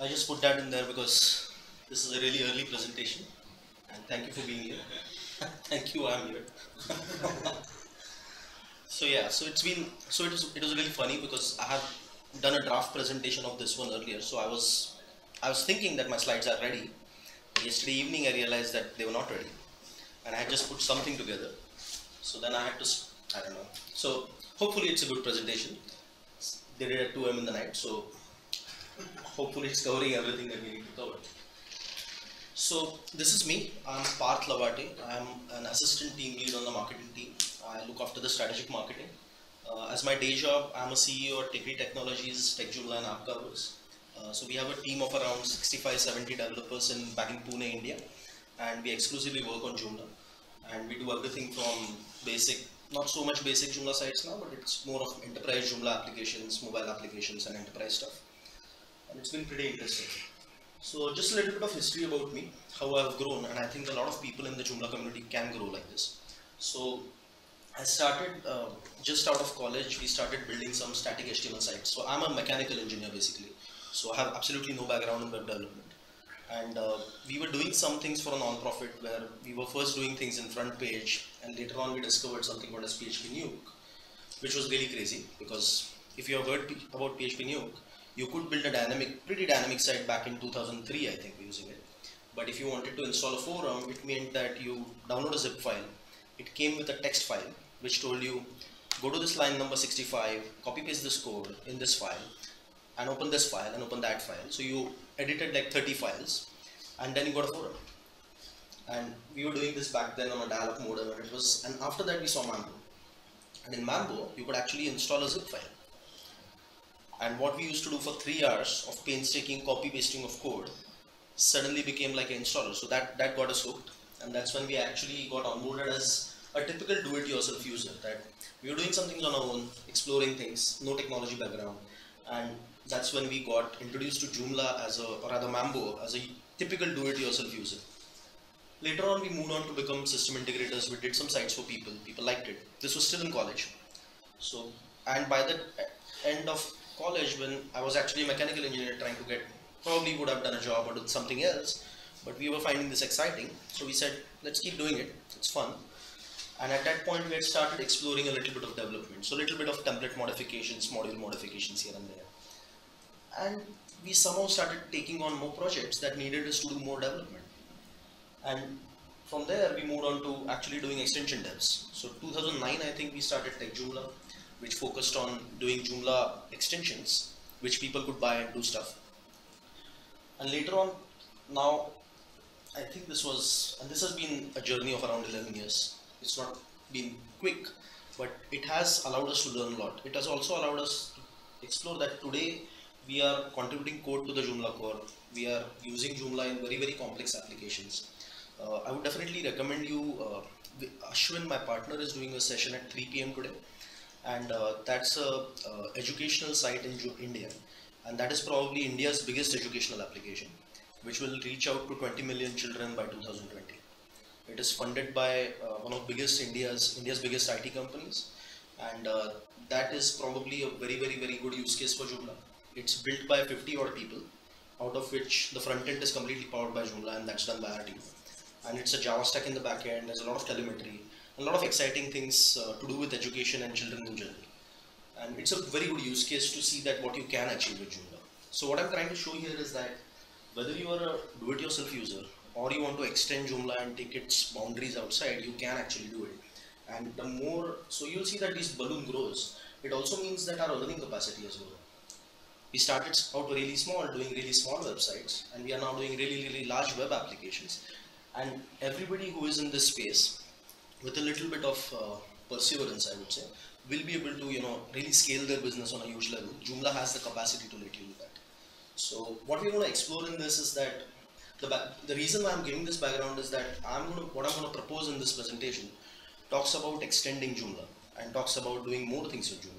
I just put that in there because this is a really early presentation and thank you for being here. thank you, I'm here. so yeah, so it's been, so it was, it was really funny because I have done a draft presentation of this one earlier. So I was, I was thinking that my slides are ready. Yesterday evening I realized that they were not ready and I had just put something together. So then I had to, I don't know. So hopefully it's a good presentation. They did at 2 am in the night, so hopefully it's covering everything that we need to cover. So this is me. I'm Parth Lawate. I'm an assistant team lead on the marketing team. I look after the strategic marketing. Uh, as my day job, I'm a CEO at Tekdi Technologies, TechJoomla and AppCarvers. Uh, so we have a team of around 65-70 developers in back in Pune, India, and we exclusively work on Joomla. And we do everything from basic, not so much basic Joomla sites now, but it's more of enterprise Joomla applications, mobile applications, and enterprise stuff. And it's been pretty interesting. So just a little bit of history about me, how I've grown, and I think a lot of people in the Joomla community can grow like this. So I started uh, just out of college. We started building some static HTML sites. So I'm a mechanical engineer basically. So I have absolutely no background in web development. And uh, we were doing some things for a non-profit where we were first doing things in front page, and later on we discovered something called as PHP Nuke, which was really crazy because if you have heard about PHP Nuke, you could build a dynamic, pretty dynamic site back in 2003, I think, using it. But if you wanted to install a forum, it meant that you download a zip file. It came with a text file which told you go to this line number 65, copy paste this code in this file, and open this file and open that file. So you edited like 30 files, and then you got a forum. And we were doing this back then on a dial-up modem, and it was. And after that, we saw Mambo. And in Mambo, you could actually install a zip file. And what we used to do for three hours of painstaking copy pasting of code suddenly became like an installer. So that, that got us hooked. And that's when we actually got onboarded as a typical do-it-yourself user. That we were doing some things on our own, exploring things, no technology background. And that's when we got introduced to Joomla as a, or rather Mambo, as a typical do-it-yourself user. Later on, we moved on to become system integrators. We did some sites for people. People liked it. This was still in college. So, and by the end of college, when I was actually a mechanical engineer trying to get, probably would have done a job or did something else, but we were finding this exciting. So we said, let's keep doing it. It's fun. And at that point, we had started exploring a little bit of development. So a little bit of template modifications, module modifications here and there. And we somehow started taking on more projects that needed us to do more development. And from there, we moved on to actually doing extension devs. So 2009, I think we started TechJoomla, which focused on doing Joomla extensions, which people could buy and do stuff. And later on, now, I think this was, and this has been a journey of around 11 years. It's not been quick, but it has allowed us to learn a lot. It has also allowed us to explore that today we are contributing code to the Joomla core. We are using Joomla in very, very complex applications. Uh, I would definitely recommend you. Uh, Ashwin, my partner, is doing a session at 3 p.m. today, and uh, that's a uh, educational site in India, and that is probably India's biggest educational application, which will reach out to 20 million children by 2020. It is funded by uh, one of biggest India's India's biggest IT companies, and uh, that is probably a very very very good use case for Joomla. It's built by 50 odd people, out of which the front end is completely powered by Joomla, and that's done by our team. And it's a Java stack in the back end. There's a lot of telemetry, a lot of exciting things uh, to do with education and children in general. And it's a very good use case to see that what you can achieve with Joomla. So what I'm trying to show here is that whether you are a do-it-yourself user or you want to extend Joomla and take its boundaries outside, you can actually do it. And the more, so you'll see that this balloon grows. It also means that our learning capacity has grown. We started out really small, doing really small websites, and we are now doing really, really large web applications. And everybody who is in this space, with a little bit of uh, perseverance, I would say, will be able to, you know, really scale their business on a huge level. Joomla has the capacity to let you do that. So what we're going to explore in this is that the, the reason why I'm giving this background is that I'm going to, what I'm going to propose in this presentation talks about extending Joomla and talks about doing more things with Joomla.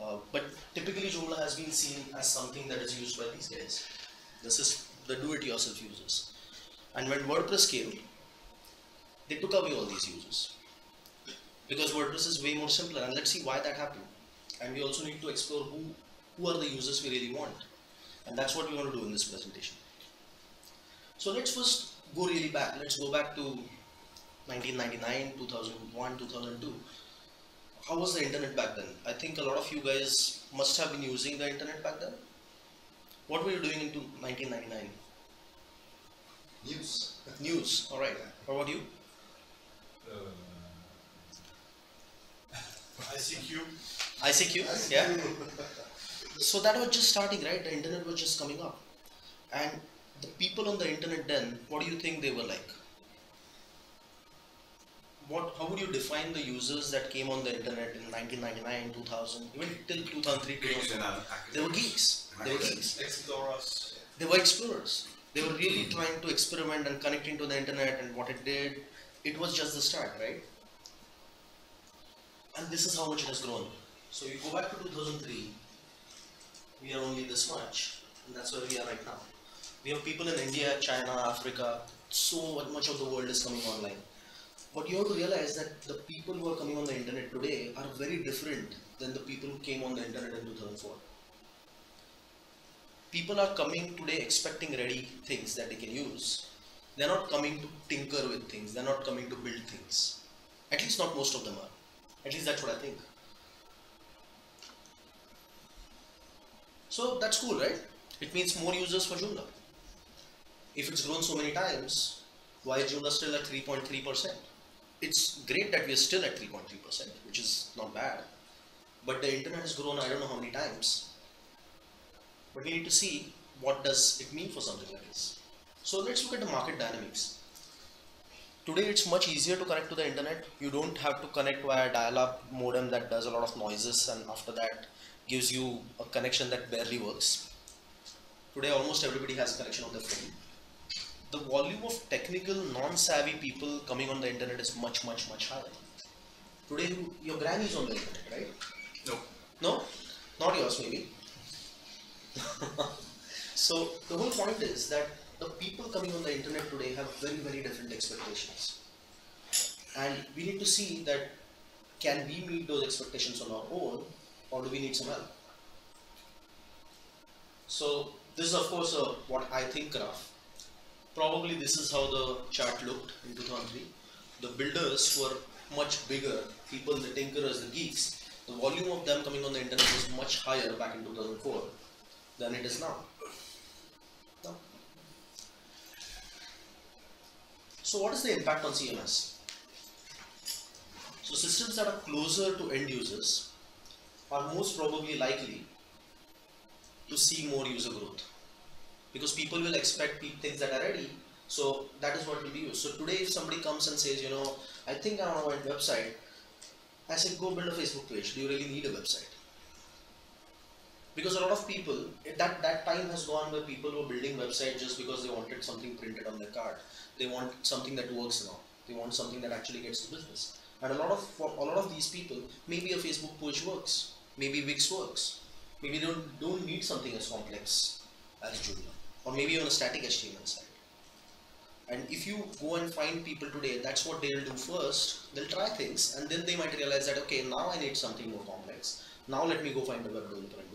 Uh, but typically Joomla has been seen as something that is used by these guys. This is the do-it-yourself users. And when WordPress came, they took away all these users. Because WordPress is way more simpler and let's see why that happened. And we also need to explore who, who are the users we really want And that's what we want to do in this presentation. So let's first go really back. Let's go back to 1999, 2001, 2002. How was the internet back then? I think a lot of you guys must have been using the internet back then. What were you doing in 1999? News. News. All right. How about you? Uh, ICQ. ICQ. Yeah. So that was just starting, right? The internet was just coming up, and the people on the internet then, what do you think they were like? What? How would you define the users that came on the internet in 1999, 2000, even till 2003, 2004? They were geeks. They were geeks. Explorers. They were explorers. They were really trying to experiment and connecting to the internet and what it did. It was just the start, right? And this is how much it has grown. So you go back to 2003, we are only this much, and that's where we are right now. We have people in India, China, Africa, so much of the world is coming online. But you have to realize that the people who are coming on the internet today are very different than the people who came on the internet in 2004 people are coming today expecting ready things that they can use. They're not coming to tinker with things. They're not coming to build things. At least not most of them are. At least that's what I think. So that's cool, right? It means more users for Joomla. If it's grown so many times, why is Joomla still at 3.3%? It's great that we're still at 3.3%, which is not bad. But the internet has grown I don't know how many times but we need to see what does it mean for something like this. So let's look at the market dynamics. Today it's much easier to connect to the internet. You don't have to connect via dial-up modem that does a lot of noises and after that gives you a connection that barely works. Today almost everybody has connection on their phone. The volume of technical non-savvy people coming on the internet is much much much higher. Today your granny is on the internet, right? No. No? Not yours maybe. so the whole point is that the people coming on the internet today have very very different expectations. And we need to see that can we meet those expectations on our own or do we need some help? So this is of course a what i think graph probably this is how the chart looked in 2003 the builders were much bigger. People the tinkerers the geeks the volume of them coming on the internet was much higher back in 2004 than it is now. So what is the impact on CMS? So systems that are closer to end users are most probably likely to see more user growth because people will expect things that are ready so that is what will be used. So today if somebody comes and says, you know, I think I want a website, I said go build a Facebook page. Do you really need a website? Because a lot of people that that time has gone where people were building websites just because they wanted something printed on their card. They want something that works now. They want something that actually gets the business. And a lot of for a lot of these people maybe a facebook page works. Maybe wix works. Maybe they don't don't need something as complex as joomla or maybe on a static html site. And if you go and find people today that's what they'll do first. They'll try things and then they might realize that okay now i need something more complex. Now let me go find a web developer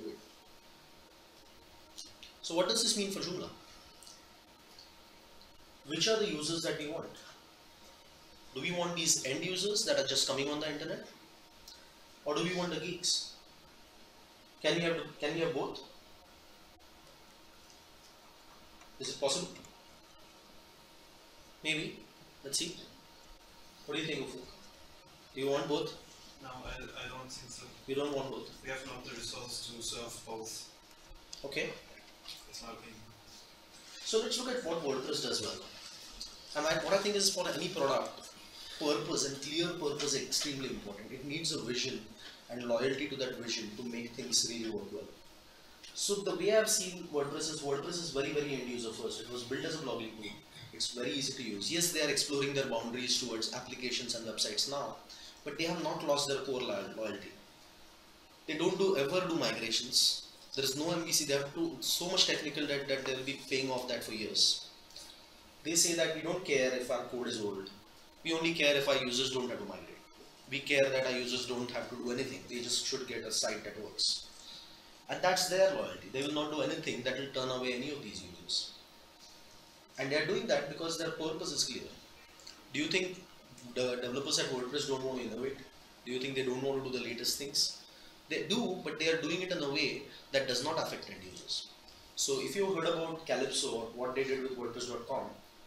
so what does this mean for Joomla? Which are the users that we want? Do we want these end users that are just coming on the internet? Or do we want the geeks? Can we have can we have both? Is it possible? Maybe. Let's see. What do you think, Ufuk? Do you want both? No, I, I don't think so. You don't want both. We have not the resource to serve both. Okay. Opinion. So let's look at what WordPress does well. And I, what I think is for any product, purpose and clear purpose is extremely important. It needs a vision and loyalty to that vision to make things really work well. So the way I've seen WordPress is WordPress is very very end user first. It was built as a blogging tool. It's very easy to use. Yes, they are exploring their boundaries towards applications and websites now, but they have not lost their core loyalty. They don't do ever do migrations there is no MVC. They have to so much technical debt that they will be paying off that for years. They say that we don't care if our code is old. We only care if our users don't have to migrate. We care that our users don't have to do anything. They just should get a site that works. And that's their loyalty. They will not do anything that will turn away any of these users. And they are doing that because their purpose is clear. Do you think the developers at WordPress don't want to innovate? Do you think they don't want to do the latest things? They do, but they are doing it in a way that does not affect end users. So if you heard about Calypso or what they did with WordPress.com,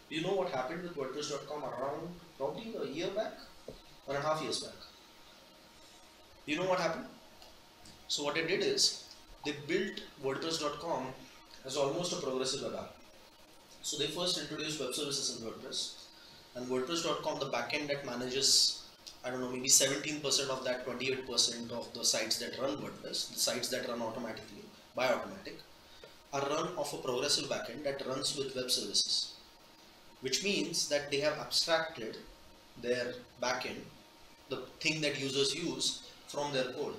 you know what happened with WordPress.com around probably a year back, one and a half years back? You know what happened? So what they did is they built WordPress.com as almost a progressive web app. So they first introduced web services in WordPress, and WordPress.com, the backend that manages, I don't know, maybe 17% of that 28% of the sites that run WordPress, the sites that run automatically by Automattic, are run off a progressive backend that runs with web services, which means that they have abstracted their backend, the thing that users use, from their code.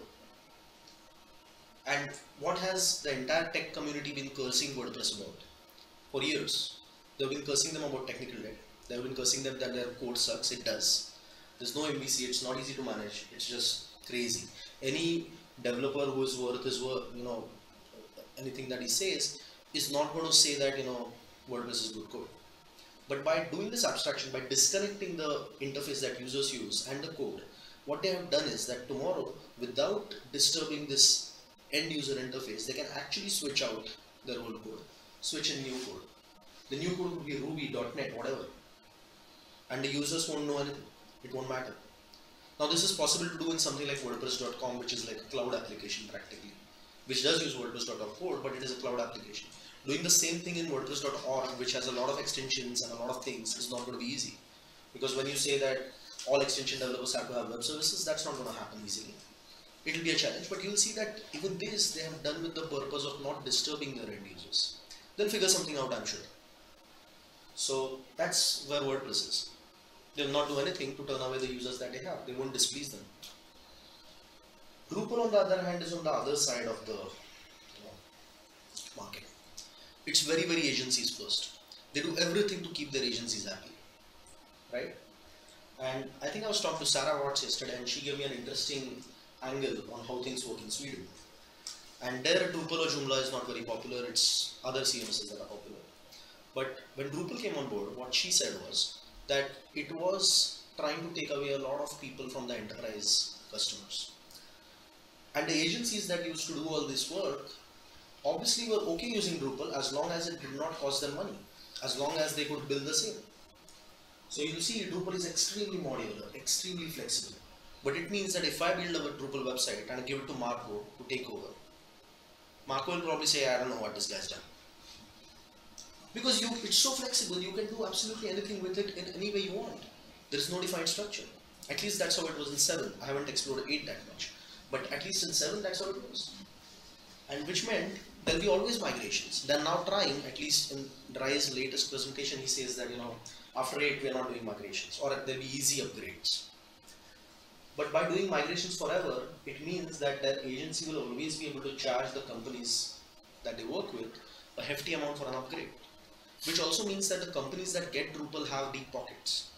And what has the entire tech community been cursing WordPress about? For years. They've been cursing them about technical debt. They've been cursing them that their code sucks. It does. There's no MVC. It's not easy to manage. It's just crazy. Any developer who is worth his work, you know, anything that he says is not going to say that you know WordPress is good code. But by doing this abstraction, by disconnecting the interface that users use and the code, what they have done is that tomorrow, without disturbing this end user interface, they can actually switch out their old code, switch in new code. The new code could be Ruby, .NET, whatever, and the users won't know anything. It won't matter. Now this is possible to do in something like WordPress.com, which is like a cloud application practically, which does use WordPress.org code, but it is a cloud application. Doing the same thing in WordPress.org, which has a lot of extensions and a lot of things, is not going to be easy. Because when you say that all extension developers have to have web services, that's not going to happen easily. It will be a challenge, but you'll see that even this they have done with the purpose of not disturbing their end users. They'll figure something out, I'm sure. So that's where WordPress is. They'll not do anything to turn away the users that they have. They won't displease them. Drupal, on the other hand, is on the other side of the market. It's very, very agencies first. They do everything to keep their agencies happy, right? And I think I was talking to Sara Watz yesterday, and she gave me an interesting angle on how things work in Sweden. And there, Drupal or Joomla is not very popular. It's other CMSs that are popular. But when Drupal came on board, what she said was that it was trying to take away a lot of people from the enterprise customers. And the agencies that used to do all this work obviously were okay using Drupal as long as it did not cost them money, as long as they could build the same. So you see Drupal is extremely modular, extremely flexible. But it means that if I build a Drupal website and give it to Marco to take over, Marco will probably say, I don't know what this guy's done. Because you, it's so flexible, you can do absolutely anything with it in any way you want. There is no defined structure. At least that's how it was in 7. I haven't explored 8 that much. But at least in 7, that's how it was. And which meant there'll be always migrations. They're now trying, at least in Dries's latest presentation, he says that, you know, after 8, we're not doing migrations, or there'll be easy upgrades. But by doing migrations forever, it means that that agency will always be able to charge the companies that they work with a hefty amount for an upgrade. Which also means that the companies that get Drupal have deep pockets.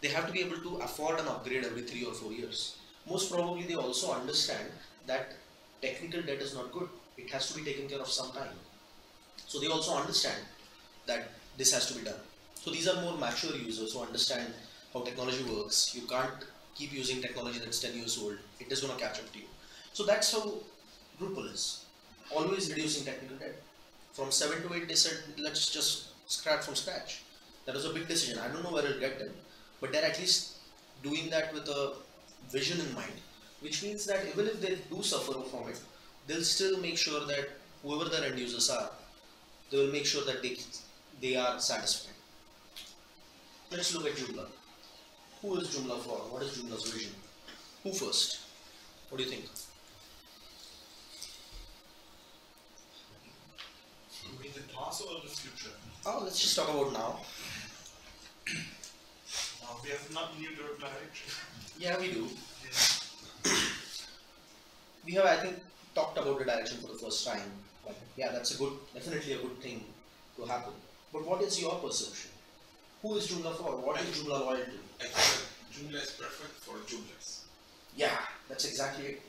They have to be able to afford an upgrade every three or four years. Most probably, they also understand that technical debt is not good. It has to be taken care of sometime. So they also understand that this has to be done. So these are more mature users who understand how technology works. You can't keep using technology that's 10 years old. It is going to catch up to you. So that's how Drupal is. Always reducing technical debt. From 7 to 8, they said, let's just scratch from scratch. That was a big decision. I don't know where it'll get them, but they're at least doing that with a vision in mind, which means that even if they do suffer from it, they'll still make sure that whoever their end users are, they will make sure that they, they are satisfied. Let's look at Joomla. Who is Joomla for? What is Joomla's vision? Who first? What do you think? Mean the past or the future? Oh, let's just talk about now. Now we have not new direction. Yeah, we do. Yeah. We have, I think, talked about the direction for the first time. But yeah, that's a good, definitely a good thing to happen. But what is your perception? Who is Joomla for? What is Joomla loyal to? I think Joomla is perfect for Joomlers. Yeah, that's exactly it.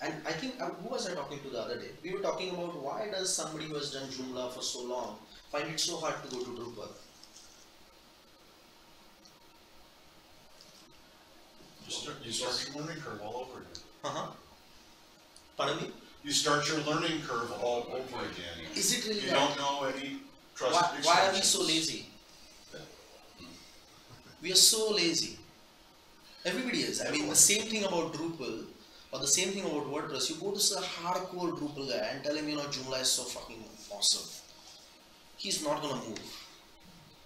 And I think uh, who was I talking to the other day? We were talking about why does somebody who has done Joomla for so long find it so hard to go to Drupal? You start, you start your learning curve all over again. Uh huh. Pardon me? You start your learning curve all over again. Is it really You that? don't know any trusted Why, why are we so lazy? We are so lazy. Everybody is. I mean, the same thing about Drupal or the same thing about WordPress. You go to some hardcore Drupal guy and tell him, you know, Joomla is so fucking awesome. He's not gonna move.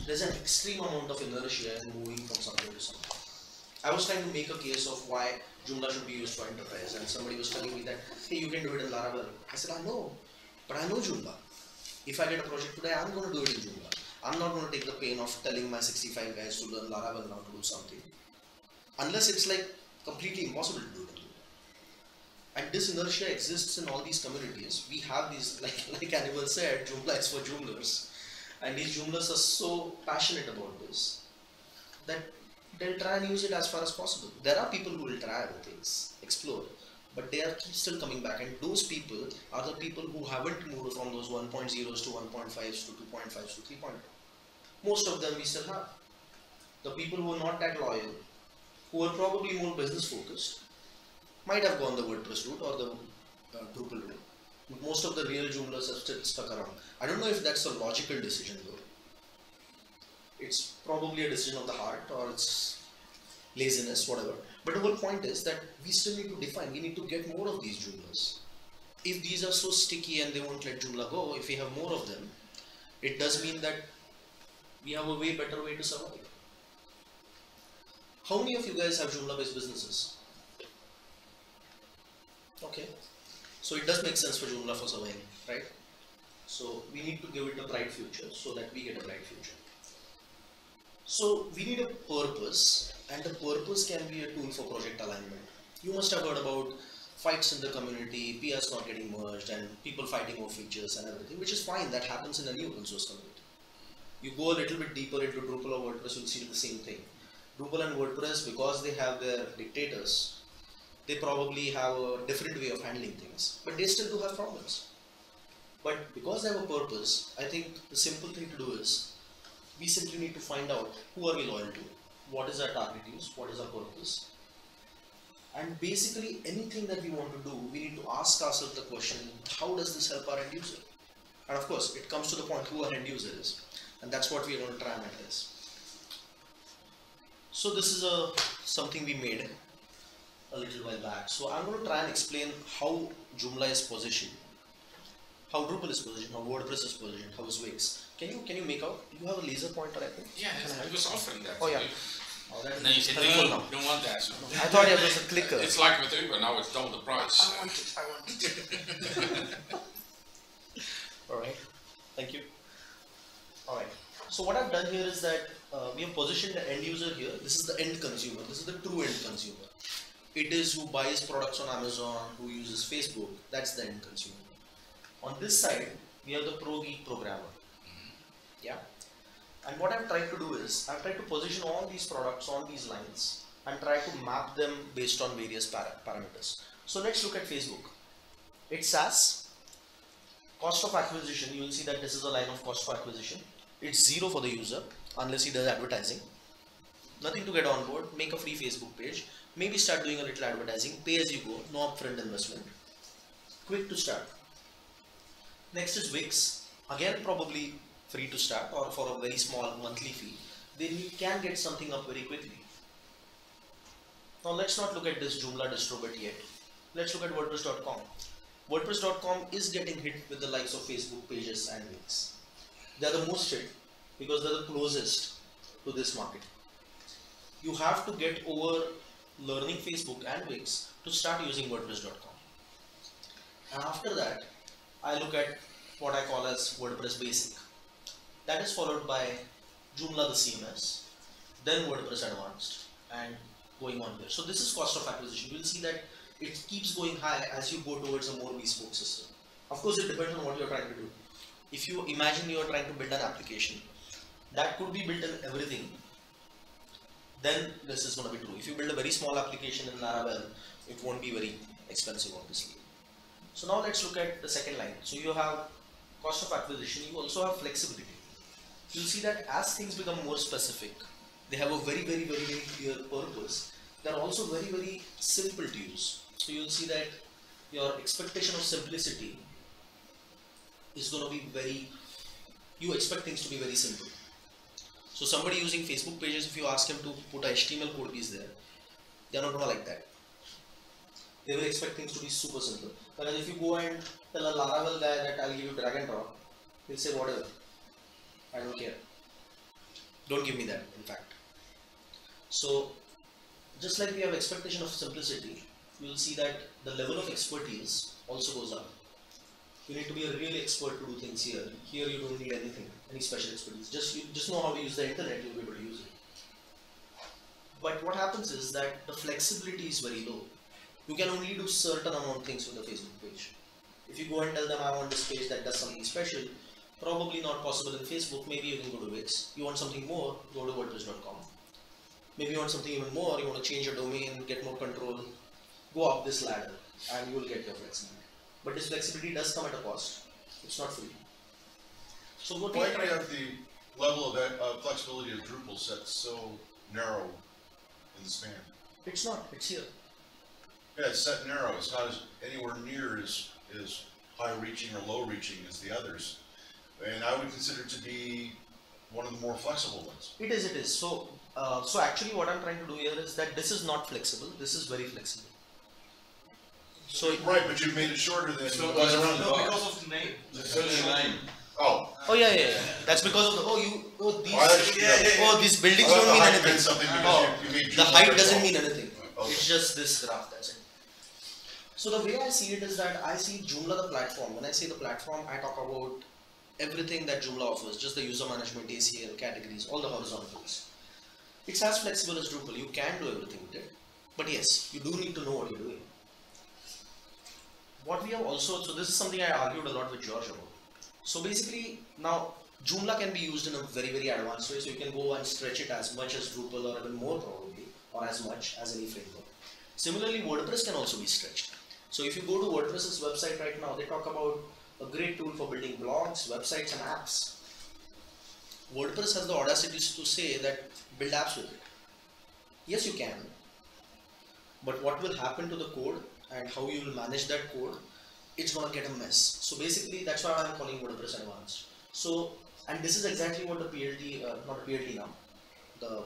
There's an extreme amount of inertia in moving from something to something. I was trying to make a case of why Joomla should be used for enterprise, and somebody was telling me that, hey, you can do it in Laravel. I said, I know, but I know Joomla. If I get a project today, I'm going to do it in Joomla. I'm not going to take the pain of telling my 65 guys to learn Laravel now to do something. Unless it's like completely impossible to do it. And this inertia exists in all these communities. We have these, like like Anibal said, Joomla is for Joomlers. And these Joomlers are so passionate about this that they'll try and use it as far as possible. There are people who will try other things, explore, but they are still coming back. And those people are the people who haven't moved from those 1.0s to 1.5s to 2.5s to 3.0. Most of them we still have. The people who are not that loyal, who are probably more business focused, might have gone the WordPress route or the uh, Drupal route. But most of the real Joomlers are still stuck around. I don't know if that's a logical decision though. It's probably a decision of the heart or it's laziness, whatever. But the whole point is that we still need to define, we need to get more of these Joomlers. If these are so sticky and they won't let Joomla go, if we have more of them, it does mean that we have a way better way to survive. How many of you guys have Joomla based businesses? Okay. So it does make sense for Joomla for surviving, right? So we need to give it a bright future so that we get a bright future. So we need a purpose, and the purpose can be a tool for project alignment. You must have heard about fights in the community, PRs not getting merged, and people fighting over features and everything, which is fine. That happens in any open source community. You go a little bit deeper into Drupal or WordPress, you'll see the same thing. Drupal and WordPress, because they have their dictators, they probably have a different way of handling things, but they still do have problems. But because they have a purpose, I think the simple thing to do is we simply need to find out who are we loyal to, what is our target use, what is our purpose, and basically anything that we want to do, we need to ask ourselves the question: How does this help our end user? And of course, it comes to the point who our end user is, and that's what we are going to try and address. So this is a something we made a little while back. So I'm going to try and explain how Joomla is positioned, how Drupal is positioned, how WordPress is positioned, how is Wix. Can you can you make out? Do you have a laser pointer? I think. Yeah, Can I have it was offering that. Oh, yeah. you. Oh, that And then you said, helpful no, now. don't want that. So. I thought it was a clicker. It's like with Uber, now it's double the price. I want it. I want it. All right. Thank you. All right. So what I've done here is that uh, we have positioned the end user here. This is the end consumer. This is the true end consumer. It is who buys products on Amazon, who uses Facebook. That's the end consumer. On this side, we have the pro geek programmer. Mm-hmm. Yeah. And what I've tried to do is I've tried to position all these products on these lines and try to map them based on various para- parameters. So let's look at Facebook. It's SaaS. Cost of acquisition, you will see that this is a line of cost of acquisition. It's zero for the user unless he does advertising. Nothing to get on board. Make a free Facebook page. Maybe start doing a little advertising. Pay as you go. No upfront investment. Quick to start. Next is Wix. Again, probably free to start or for a very small monthly fee. Then you can get something up very quickly. Now let's not look at this Joomla distro bit yet. Let's look at WordPress.com. WordPress.com is getting hit with the likes of Facebook pages and Wix. They are the most hit because they're the closest to this market. You have to get over learning Facebook and Wix to start using WordPress.com. And after that, I look at what I call as WordPress Basic. That is followed by Joomla the CMS, then WordPress Advanced, and going on here. So this is cost of acquisition. You will see that it keeps going high as you go towards a more bespoke system. Of course, it depends on what you're trying to do. If you imagine you're trying to build an application that could be built in everything, then this is going to be true. If you build a very small application in Laravel, it won't be very expensive, obviously. So now let's look at the second line. So you have cost of acquisition. You also have flexibility. You'll see that as things become more specific, they have a very, very, very, very clear purpose. They're also very, very simple to use. So you'll see that your expectation of simplicity is going to be very. You expect things to be very simple. So somebody using Facebook pages, if you ask him to put a HTML code piece there, they're not gonna like that. They will expect things to be super simple. Whereas if you go and tell a Laravel guy that I'll give you drag and drop, he'll say whatever. I don't care. Don't give me that, in fact. So just like we have expectation of simplicity, you will see that the level of expertise also goes up. You need to be a real expert to do things here. Here you don't need anything, any special expertise. Just you just know how to use the internet, you'll be able to use it. But what happens is that the flexibility is very low. You can only do certain amount of things with the Facebook page. If you go and tell them I want this page that does something special, probably not possible in Facebook. Maybe you can go to Wix. You want something more, go to WordPress.com. Maybe you want something even more. You want to change your domain, get more control. Go up this ladder, and you will get your flexibility. But this flexibility does come at a cost. It's not free. So what we Why are do you trying- have the level of uh, flexibility of Drupal set so narrow in the span? It's not. It's here. Yeah, it's set narrow, it's not as, anywhere near as, as high reaching or low reaching as the others. And I would consider it to be one of the more flexible ones. It is. It is. So, uh, so actually, what I'm trying to do here is that this is not flexible. This is very flexible. So, it- Right, but you've made it shorter than So, what's around the no, box. because of the name. It's only a name. Oh, oh yeah, yeah, yeah. That's because of the. Oh, you. Oh, these. oh, yeah, yeah, Oh, these buildings thought don't mean anything. meant something because Oh, you, you the height doesn't mean anything. Okay. It's just this graph. That's it. So the way I see it is that I see Joomla the platform. When I say the platform, I talk about everything that Joomla offers, just the user management, ACL, categories, all the horizontals. It's as flexible as Drupal. You can do everything with it. But yes, you do need to know what you're doing. What we have also, so this is something I argued a lot with George about. So basically, now Joomla can be used in a very, very advanced way. So you can go and stretch it as much as Drupal or even more probably, or as much as any framework. Similarly, WordPress can also be stretched. So if you go to WordPress's website right now, they talk about a great tool for building blogs, websites, and apps. WordPress has the audacity to say that build apps with it. Yes, you can. But what will happen to the code and how you will manage that code, it's gonna get a mess. So basically, that's why I'm calling WordPress advanced. So, and this is exactly what the PLT, uh, not PLT now, the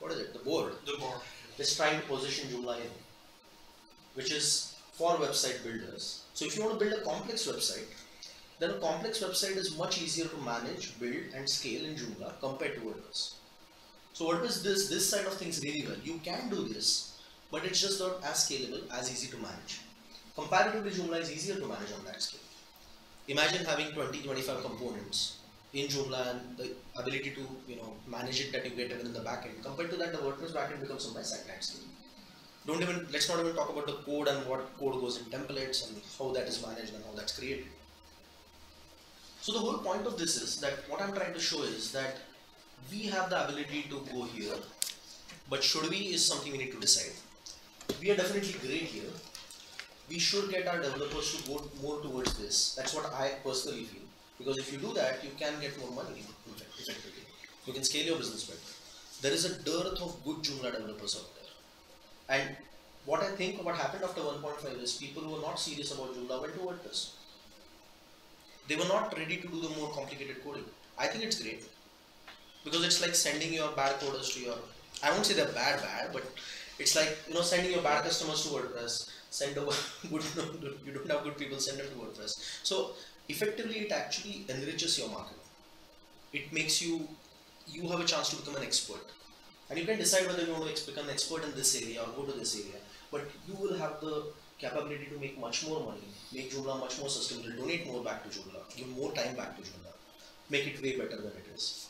what is it? The board The board. is trying to position Joomla in, which is for website builders. So if you want to build a complex website, then a complex website is much easier to manage, build, and scale in Joomla compared to WordPress. So WordPress does this side of things really well. You can do this, but it's just not as scalable, as easy to manage. Comparatively, Joomla is easier to manage on that scale. Imagine having 20, 25 components in Joomla and the ability to you know manage it that you get even in the backend. Compared to that, the WordPress backend becomes a mess at that scale. Don't even let's not even talk about the code and what code goes in templates and how that is managed and how that's created. So the whole point of this is that what I'm trying to show is that we have the ability to go here, but should we is something we need to decide. We are definitely great here. We should get our developers to go more towards this. That's what I personally feel. Because if you do that, you can get more money effectively. You can scale your business better. There is a dearth of good Joomla developers out there. And what I think what happened after 1.5 is people who were not serious about Joomla went to WordPress. They were not ready to do the more complicated coding. I think it's great because it's like sending your bad coders to your. I won't say they're bad, bad, but it's like you know sending your bad customers to WordPress. Send over good. You don't have good people. Send them to WordPress. So effectively, it actually enriches your market. It makes you you have a chance to become an expert, and you can decide whether you want to become an expert in this area or go to this area. But you will have the capability to make much more money, make Joomla much more sustainable, donate more back to Joomla, give more time back to Joomla, make it way better than it is.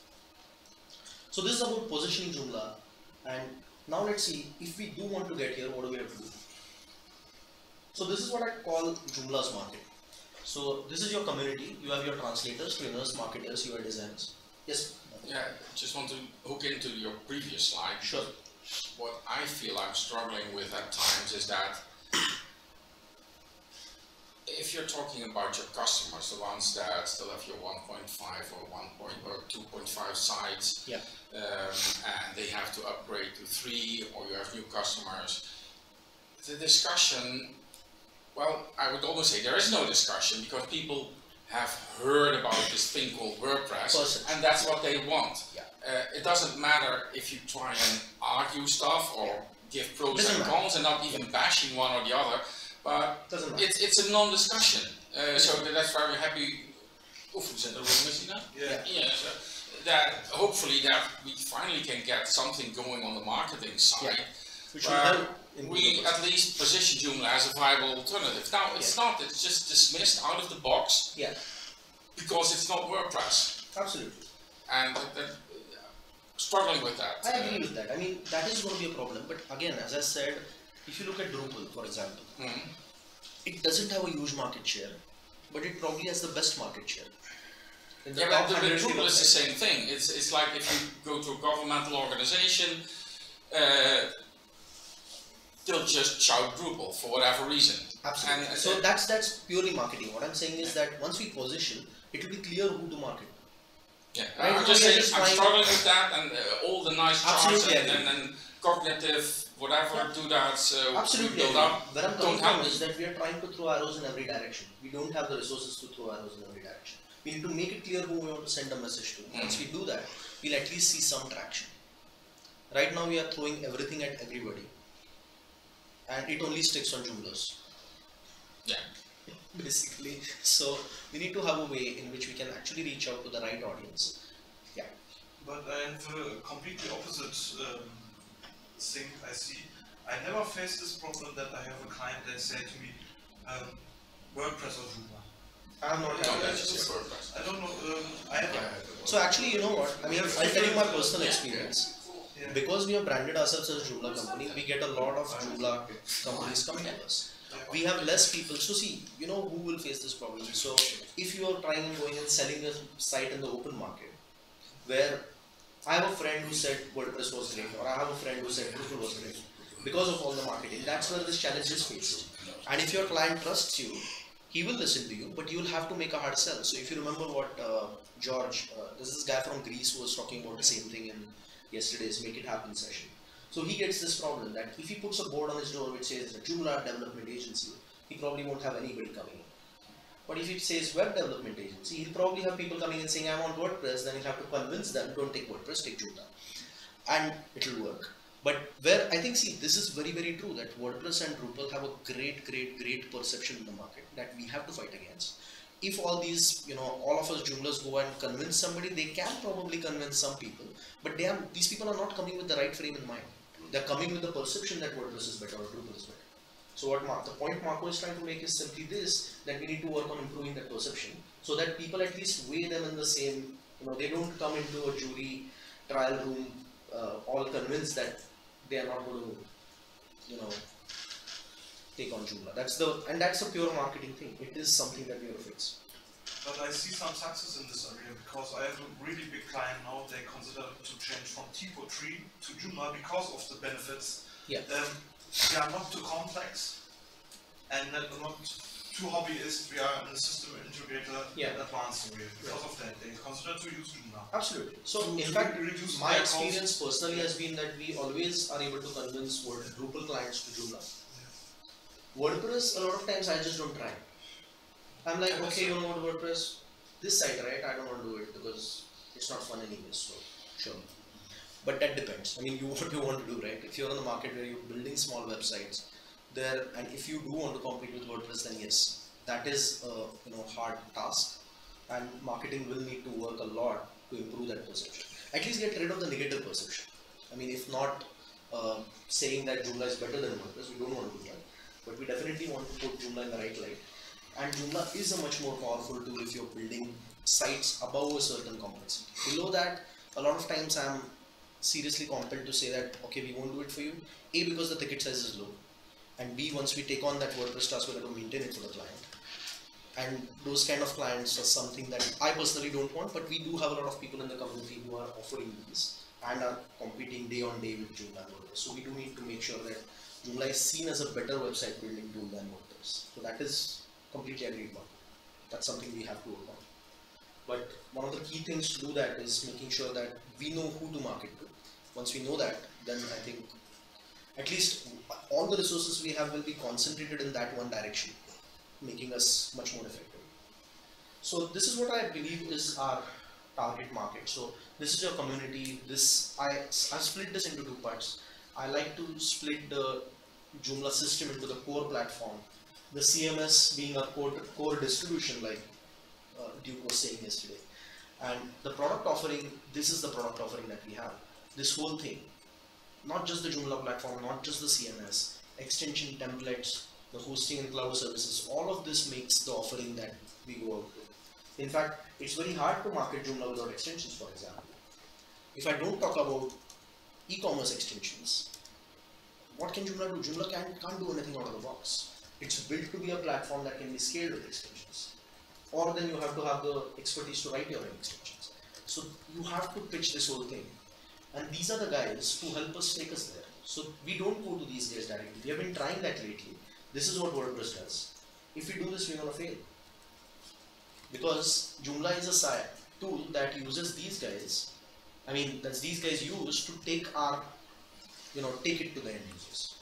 So this is about positioning Joomla, and now let's see if we do want to get here, what do we have to do? So this is what I call Joomla's market. So this is your community. You have your translators, trainers, marketers, your designers. Yes. Yeah, just want to hook into your previous slide. Sure. What I feel I'm struggling with at times is that if you're talking about your customers, the ones that still have your 1.5 or 1. Or 2.5 sites, Yeah. um, and they have to upgrade to three, or you have new customers. The discussion, well, I would almost say there is no discussion because people have heard about this thing called WordPress, Perception. and that's what they want. Yeah. Uh, it doesn't matter if you try and argue stuff or give pros Doesn't and matter. cons and not even bashing one or the other, but Doesn't it's, it's a non-discussion. Uh, so that's why we're happy. Of who's in the room, is he now? Yeah. Yeah, so that hopefully that we finally can get something going on the marketing side. Which will where help in we at least position Joomla as a viable alternative. Now it's not, it's just dismissed out of the box Yeah, because it's not WordPress. absolutely. And that, that, struggling with that. I agree with that. I mean, that is going to be a problem. But again, as I said, if you look at Drupal, for example, Mhm. it doesn't have a huge market share, but it probably has the best market share. Yeah, but the, the 100 Drupal is the same thing. It's, it's like if you go to a governmental organization, uh, they'll just shout Drupal for whatever reason. Absolutely. And- so that's that's purely marketing. What I'm saying is that once we position, it will be clear who to market. Yeah, Right I'm just saying, just I'm struggling with that and uh, all the nice charts Absolutely and, and, and cognitive whatever Yeah. do that uh, Absolutely. build up. Where I'm coming from is that we are trying to throw arrows in every direction. We don't have the resources to throw arrows in every direction. We need to make it clear who we want to send a message to. Once we do that, we'll at least see some traction. Right now we are throwing everything at everybody. And it only sticks on Joomlers. Yeah. Basically. So we need to have a way in which we can actually reach out to the right audience. Yeah. But I have a completely opposite um, thing I see. I never face this problem that I have a client that say to me, um, WordPress or Joomla. I'm not No, that's just WordPress. I don't know. Um, I have a, So actually, you know what? I mean, I'll tell you my personal yeah. experience. Yeah. Because we have branded ourselves as Joomla company, we get a lot of Joomla companies coming to us. We have less people. So see, you know who will face this problem. So if you are trying and going and selling a site in the open market, where I have a friend who said WordPress was great, or I have a friend who said Drupal was great, because of all the marketing. That's where this challenge is faced. And if your client trusts you, he will listen to you, but you will have to make a hard sell. So if you remember what uh, George, uh, this guy from Greece who was talking about the same thing in yesterday's Make It Happen session. So he gets this problem that if he puts a board on his door which says a Joomla development agency, he probably won't have anybody coming in. But if it says web development agency, he'll probably have people coming and saying, I want WordPress, then he'll have to convince them, don't take WordPress, take Joomla. And it'll work. But where I think, see, this is very, very true that WordPress and Drupal have a great, great, great perception in the market that we have to fight against. If all these, you know, all of us Joomlers go and convince somebody, they can probably convince some people, but they are, these people are not coming with the right frame in mind. They're coming with the perception that WordPress is better or Drupal is better. So what Mark, the point Marco is trying to make is simply this, that we need to work on improving that perception so that people at least weigh them in the same, you know, they don't come into a jury trial room uh, all convinced that they are not going to, you know, take on Joomla. That's the, and that's a pure marketing thing. It is something that we have to fix. But I see some success in this area because I have a really big client now. They consider to change from Typo 3 to Joomla because of the benefits. Yeah. Um, they are not too complex and not not too hobbyist. We are in the system integrator Yeah. advanced area. Because of that, they consider to use Joomla. Absolutely. So To- in to fact, reduce my experience personally has been that we always are able to convince Word Drupal clients to Joomla. WordPress, a lot of times I just don't try. I'm like, okay, you know what, WordPress, this site, right? I don't want to do it because it's not fun anyway. So sure. But that depends. I mean, you what you want to do, right? If you're in the market where you're building small websites, there, and if you do want to compete with WordPress, then yes, that is a you know hard task, and marketing will need to work a lot to improve that perception. At least get rid of the negative perception. I mean, if not uh, saying that Joomla is better than WordPress, we don't want to do that. But we definitely want to put Joomla in the right light. And Joomla is a much more powerful tool if you're building sites above a certain complexity. Below that, a lot of times I'm seriously compelled to say that okay, we won't do it for you. A because the ticket size is low, and B once we take on that WordPress task, we're going to maintain it for the client. And those kind of clients are something that I personally don't want, but we do have a lot of people in the community who are offering these and are competing day on day with Joomla and WordPress. So we do need to make sure that Joomla is seen as a better website building tool than WordPress. So that is completely agreed about. That's something we have to work on. But one of the key things to do that is making sure that we know who to market to. Once we know that, then I think at least all the resources we have will be concentrated in that one direction, making us much more effective. So this is what I believe is our target market. So this is your community. This I I split this into two parts. I like to split the Joomla system into the core platform, the CMS being a core, core distribution like uh, Duke was saying yesterday, and the product offering. This is the product offering that we have. This whole thing, not just the Joomla platform, not just the CMS, extension templates, the hosting and cloud services. All of this makes the offering that we go out with. In fact, it's very hard to market Joomla without extensions, for example. If I don't talk about e-commerce extensions, what can Joomla do? Joomla can't, can't do anything out of the box. It's built to be a platform that can be scaled with extensions. Or then you have to have the expertise to write your own extensions. So you have to pitch this whole thing. And these are the guys who help us take us there. So we don't go to these guys directly. We have been trying that lately. This is what WordPress does. If we do this, we're gonna fail. Because Joomla is a tool that uses these guys. I mean, that's these guys use to take our, you know, take it to the end users.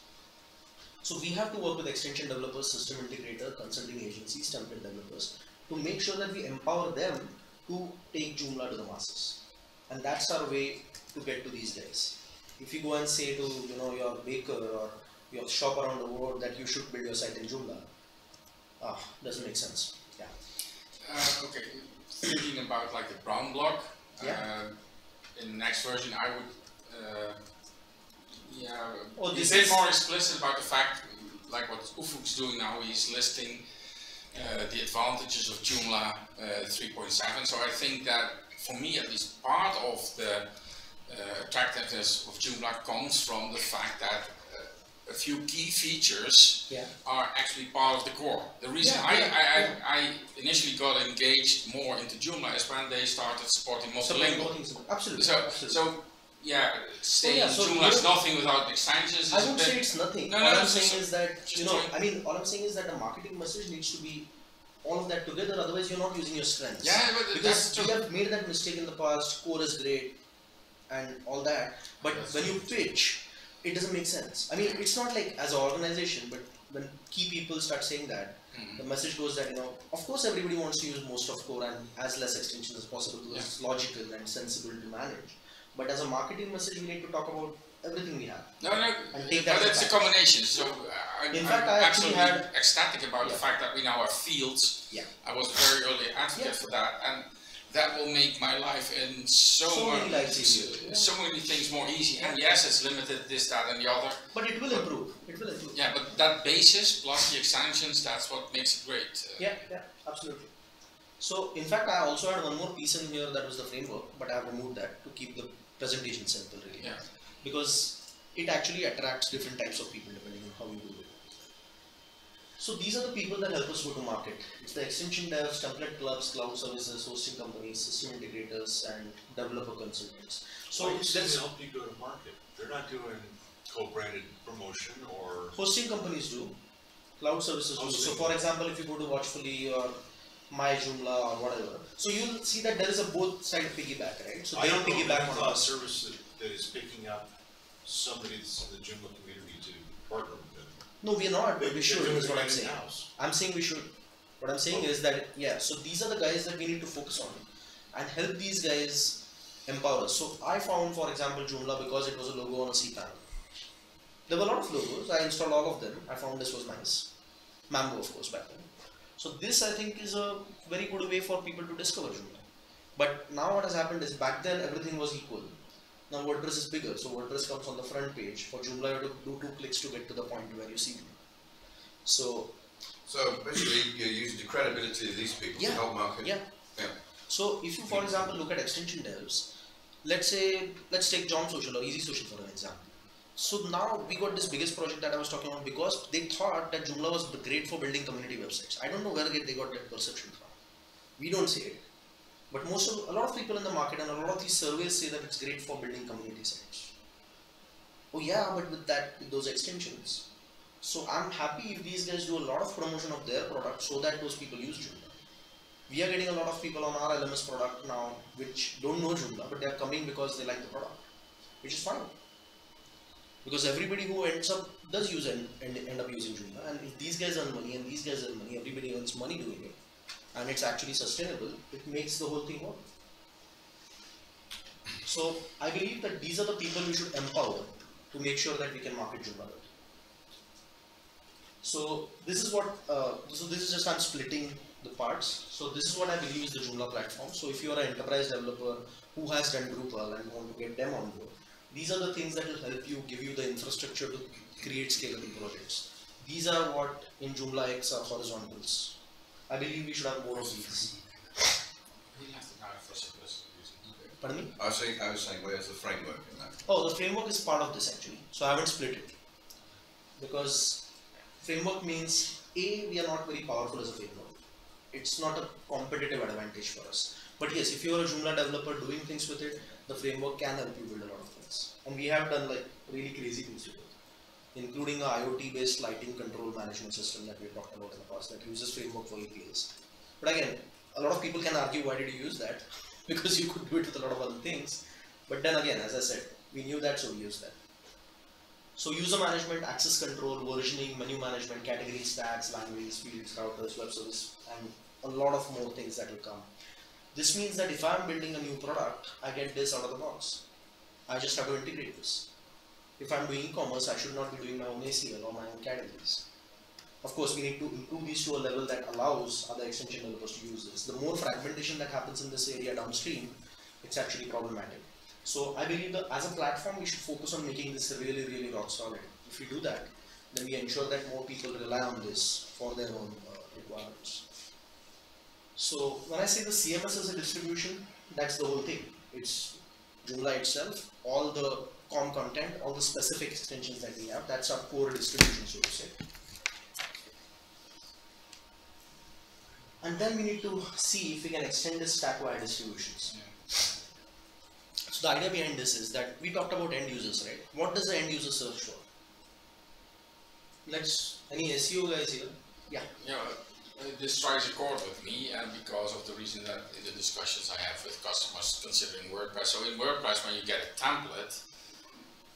So we have to work with extension developers, system integrator, consulting agencies, template developers to make sure that we empower them to take Joomla to the masses. And that's our way to get to these guys. If you go and say to you know your baker or your shop around the world that you should build your site in Joomla, ah, doesn't make sense. Yeah. Uh, okay, thinking about like the brown block. Yeah. Uh, in the next version, I would, uh, yeah, be a this more explicit about the fact, like what Ufuk's doing now. He's listing uh, the advantages of Joomla uh, 3.7. So I think that, for me at least, part of the uh, attractiveness of Joomla comes from the fact that uh, a few key features Yeah. are actually part of the core. The reason Yeah, I, yeah, I, yeah. I, I initially got engaged more into Joomla is when they started supporting multilingual. Absolutely. So, absolutely. so yeah, saying yeah, so Joomla is nothing without extensions is I bit. say it's nothing. No, all no, I'm saying just- is that you know, I mean, all I'm saying is that the marketing message needs to be all of that together. Otherwise, you're not using your strengths. Yeah, but because we have made that mistake in the past. Core is great, and all that. But That's when you pitch, it doesn't make sense. I mean, it's not like as an organization, but when key people start saying that, Mhm. the message goes that you know, of course, everybody wants to use most of core and as less extensions as possible because Yeah. it's logical and sensible to manage. But as a marketing message, we need to talk about everything we have. No, no, And take that but it's a combination. So I, In I'm fact, I actually absolutely had- ecstatic about the fact that we now have fields. Yeah. I was very early advocate Yeah. for that, and that will make my life in so, So many lives easier, yeah. so many things more easy. And yes, it's limited this, that, and the other. But it will improve. It will improve. Yeah, but that basis plus the extensions, that's what makes it great. Yeah, yeah, absolutely. So, in fact, I also had one more piece in here that was the framework, but I have removed that to keep the presentation simple, really. Yeah. Because it actually attracts different types of people depending on how you do it. So, these are the people that help us go to market. It's the extension devs, template clubs, cloud services, hosting companies, system integrators, and developer consultants. So, So it's to let's help you go to market. They're not doing co-branded promotion or, hosting companies do, cloud services do. So Hosting. for example, if you go to Watchfully or My Joomla or whatever, so you'll see that there is a both side piggyback, right? So I they don't piggyback on a service that, that is picking up somebody that's in the Joomla community to partner with them. No, we are not, but we should, is what I'm saying. in-house. I'm saying we should. What I'm saying is that, yeah, so these are the guys that we need to focus on and help these guys empower us. So I found, for example, Joomla because it was a logo on a cPanel. There were a lot of logos, I installed all of them, I found this was nice. Mambo, of course, back then. So this, I think, is a very good way for people to discover Joomla. But now what has happened is back then everything was equal. Now WordPress is bigger, so WordPress comes on the front page. For Joomla, you have to do two clicks to get to the point where you see them. So So basically, you're using the credibility of these people Yeah, to help market. yeah. Yeah. So if you, for example, look at extension devs, let's say, let's take JomSocial or Easy Social for an example. So now we got this biggest project that I was talking about because they thought that Joomla was great for building community websites. I don't know where they got that perception from. We don't say it, but most of a lot of people in the market and a lot of these surveys say that it's great for building community sites. Oh yeah, but with that, with those extensions. So I'm happy if these guys do a lot of promotion of their product so that those people use Joomla. We are getting a lot of people on our LMS product now which don't know Joomla but they are coming because they like the product, which is fine. Because everybody who ends up does use and end, end up using Joomla and if these guys earn money and these guys earn money, everybody earns money doing it and it's actually sustainable, it makes the whole thing work. So I believe that these are the people we should empower to make sure that we can market Joomla. So this is what, uh, so this is just I'm splitting the parts. So this is what I believe is the Joomla platform. So if you are an enterprise developer who has done Drupal and want to get them on board, these are the things that will help you, give you the infrastructure to create scalable projects. These are what in Joomla X are horizontals. I believe we should have more of these. We left it out for simplicity. Pardon me? I was saying, I was saying, where's the framework in that? Oh, the framework is part of this actually. So I haven't split it. Because framework means A, we are not very powerful as a framework. It's not a competitive advantage for us. But yes, if you are a Joomla developer doing things with it, the framework can help you build a lot things. And we have done like really crazy things with it. Including a IoT based lighting control management system that we talked about in the past that uses framework for APIs. But again, a lot of people can argue why did you use that? because you could do it with a lot of other things. But then again, as I said, we knew that so we used that. So user management, access control, versioning, menu management, category stacks, languages, fields, routers, web service, and a lot of more things that will come. This means that if I'm building a new product, I get this out of the box. I just have to integrate this. If I'm doing e-commerce, I should not be doing my own ACL or my own categories. Of course, we need to improve these to a level that allows other extension developers to use this. The more fragmentation that happens in this area downstream, it's actually problematic. So I believe that as a platform, we should focus on making this really, really rock solid. If we do that, then we ensure that more people rely on this for their own uh, requirements. So when I say the CMS as a distribution, that's the whole thing. It's Joomla itself, all the COM content, all the specific extensions that we have, that's our core distribution, so to say. And then we need to see if we can extend this stack via distributions. So the idea behind this is that we talked about end users, right? What does the end user search for? Let's, any SEO guys here? Yeah. Yeah, this strikes a chord with me, and because of the reason that in the discussions I have with customers considering WordPress. So in WordPress, when you get a template,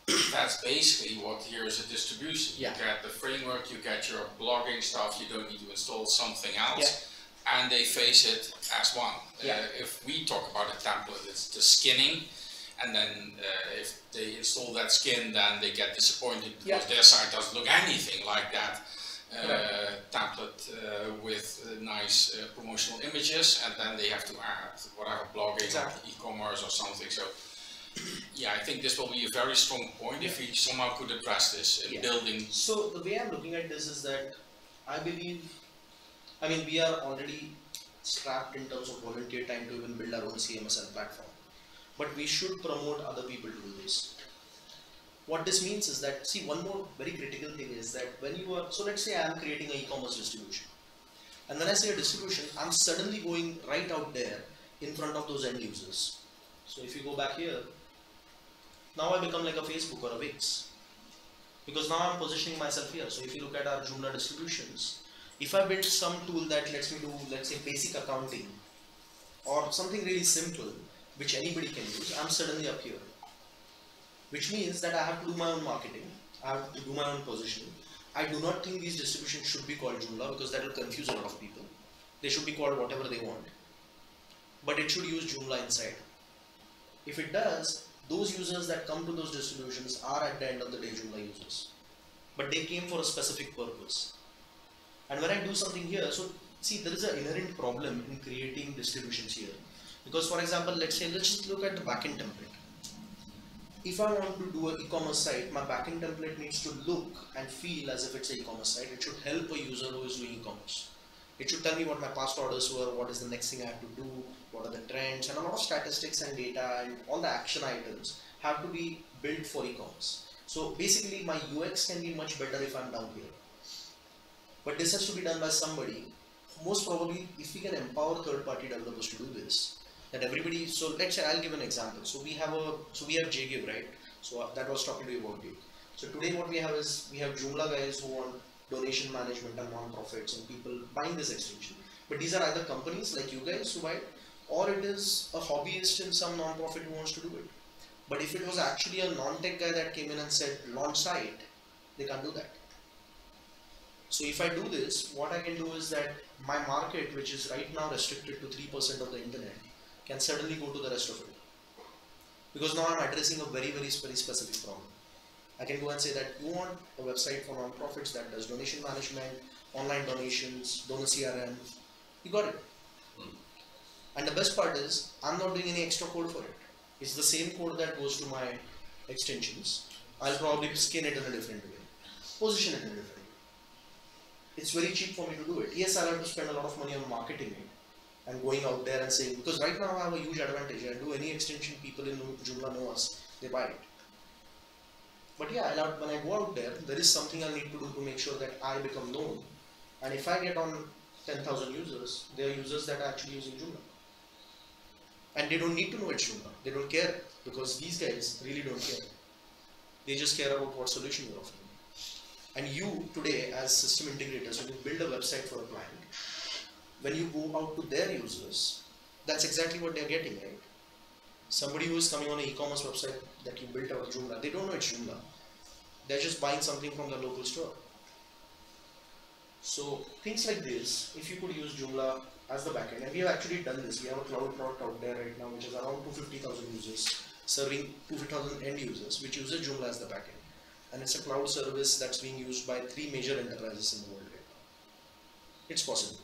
that's basically what here is a distribution. Yeah. You get the framework, you get your blogging stuff, you don't need to install something else. And they face it as one. Yeah. Uh, if we talk about a template, it's the skinning, and then uh, if they install that skin, then they get disappointed because Yeah. their site doesn't look anything like that uh. Template uh, with uh, nice uh, promotional images, and then they have to add whatever blogging Exactly. e-commerce or something. So, yeah, I think this will be a very strong point if we somehow could address this in Yeah. building. So the way I'm looking at this is that I believe, I mean, we are already strapped in terms of volunteer time to even build our own CMS and platform. But we should promote other people to do this. What this means is that, see, one more very critical thing is that when you are, so let's say I am creating an e-commerce distribution. And when I say a distribution, I'm suddenly going right out there in front of those end users. So if you go back here, now I become like a Facebook or a Wix because now I'm positioning myself here. So if you look at our Joomla distributions, if I build some tool that lets me do, let's say, basic accounting or something really simple which anybody can use, I'm suddenly up here. Which means that I have to do my own marketing, I have to do my own positioning. I do not think these distributions should be called Joomla because that will confuse a lot of people. They should be called whatever they want. But it should use Joomla inside. If it does, those users that come to those distributions are at the end of the day Joomla users. But they came for a specific purpose. And when I do something here, so see there is an inherent problem in creating distributions here. Because for example, let's say let's just look at the backend template. If I want to do an e-commerce site, my backend template needs to look and feel as if it's an e-commerce site. It should help a user who is doing e-commerce. It should tell me what my past orders were, what is the next thing I have to do, what are the trends, and a lot of statistics and data and all the action items have to be built for e-commerce. So basically, my UX can be much better if I'm down here. But this has to be done by somebody. Most probably, if we can empower third-party developers to do this, that everybody. So let's say I'll give an example. So we have a so we have JGive, right? So uh, that was talking to you about it. So today what we have is we have Joomla guys who want donation management and non-profits and people buying this extension. But these are either companies like you guys who buy it, or it is a hobbyist in some non-profit who wants to do it. But if it was actually a non-tech guy that came in and said launch site, they can't do that. So if I do this, what I can do is that my market, which is right now restricted to 3% of the internet, can suddenly go to the rest of it. Because now I'm addressing a very, very, very specific problem. I can go and say that you want a website for non-profits that does donation management, online donations, donor CRM. You got it. Hmm. And the best part is, I'm not doing any extra code for it. It's the same code that goes to my extensions. I'll probably skin it in a different way, position it in a different way. It's very cheap for me to do it. Yes, I'll have to spend a lot of money on marketing it and going out there and saying, because right now I have a huge advantage. I do any extension, people in Joomla know us, they buy it. But yeah, when I go out there, there is something I need to do to make sure that I become known. And if I get on 10,000 users, they are users that are actually using Joomla. And they don't need to know it's Joomla. They don't care because these guys really don't care. They just care about what solution you're offering. And you today, as system integrators, when you build a website for a client, when you go out to their users, that's exactly what they're getting, right? Somebody who is coming on an e-commerce website that you built out of Joomla, they don't know it's Joomla. They're just buying something from the local store. So things like this, if you could use Joomla as the backend, and we have actually done this. We have a cloud product out there right now, which is around 250,000 users, serving 250,000 end users, which uses Joomla as the backend. And it's a cloud service that's being used by three major enterprises in the world right now. It's possible.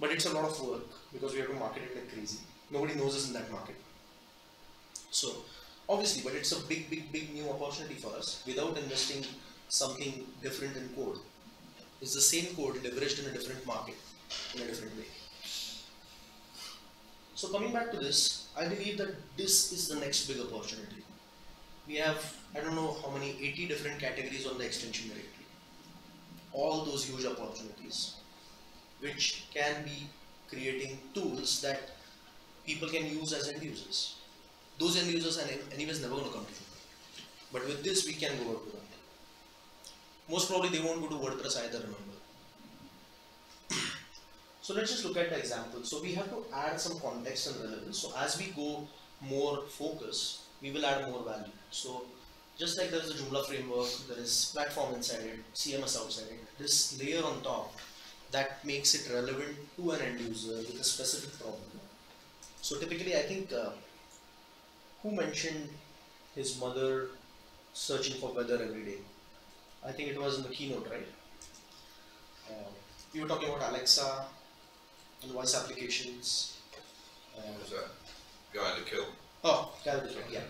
But it's a lot of work because we have to market it like crazy. Nobody knows us in that market. So obviously, but it's a big, big, big new opportunity for us without investing something different in code. It's the same code leveraged in a different market, in a different way. So coming back to this, I believe that this is the next big opportunity. We have, I don't know how many, 80 different categories on the extension directory. All those huge opportunities, which can be creating tools that people can use as end users. Those end users are anyways never going to come to you. But with this, we can go out to them. Most probably they won't go to WordPress either, remember. so let's just look at the example. So we have to add some context and relevance. So as we go more focus, we will add more value. So just like there is a Joomla framework, there is platform inside it, CMS outside it, this layer on top that makes it relevant to an end user with a specific problem. So typically I think, uh, who mentioned his mother searching for weather every day? I think it was in the keynote, right? Uh, we were talking about Alexa and voice applications. Uh, Was that guy to kill? oh, calculator, yeah.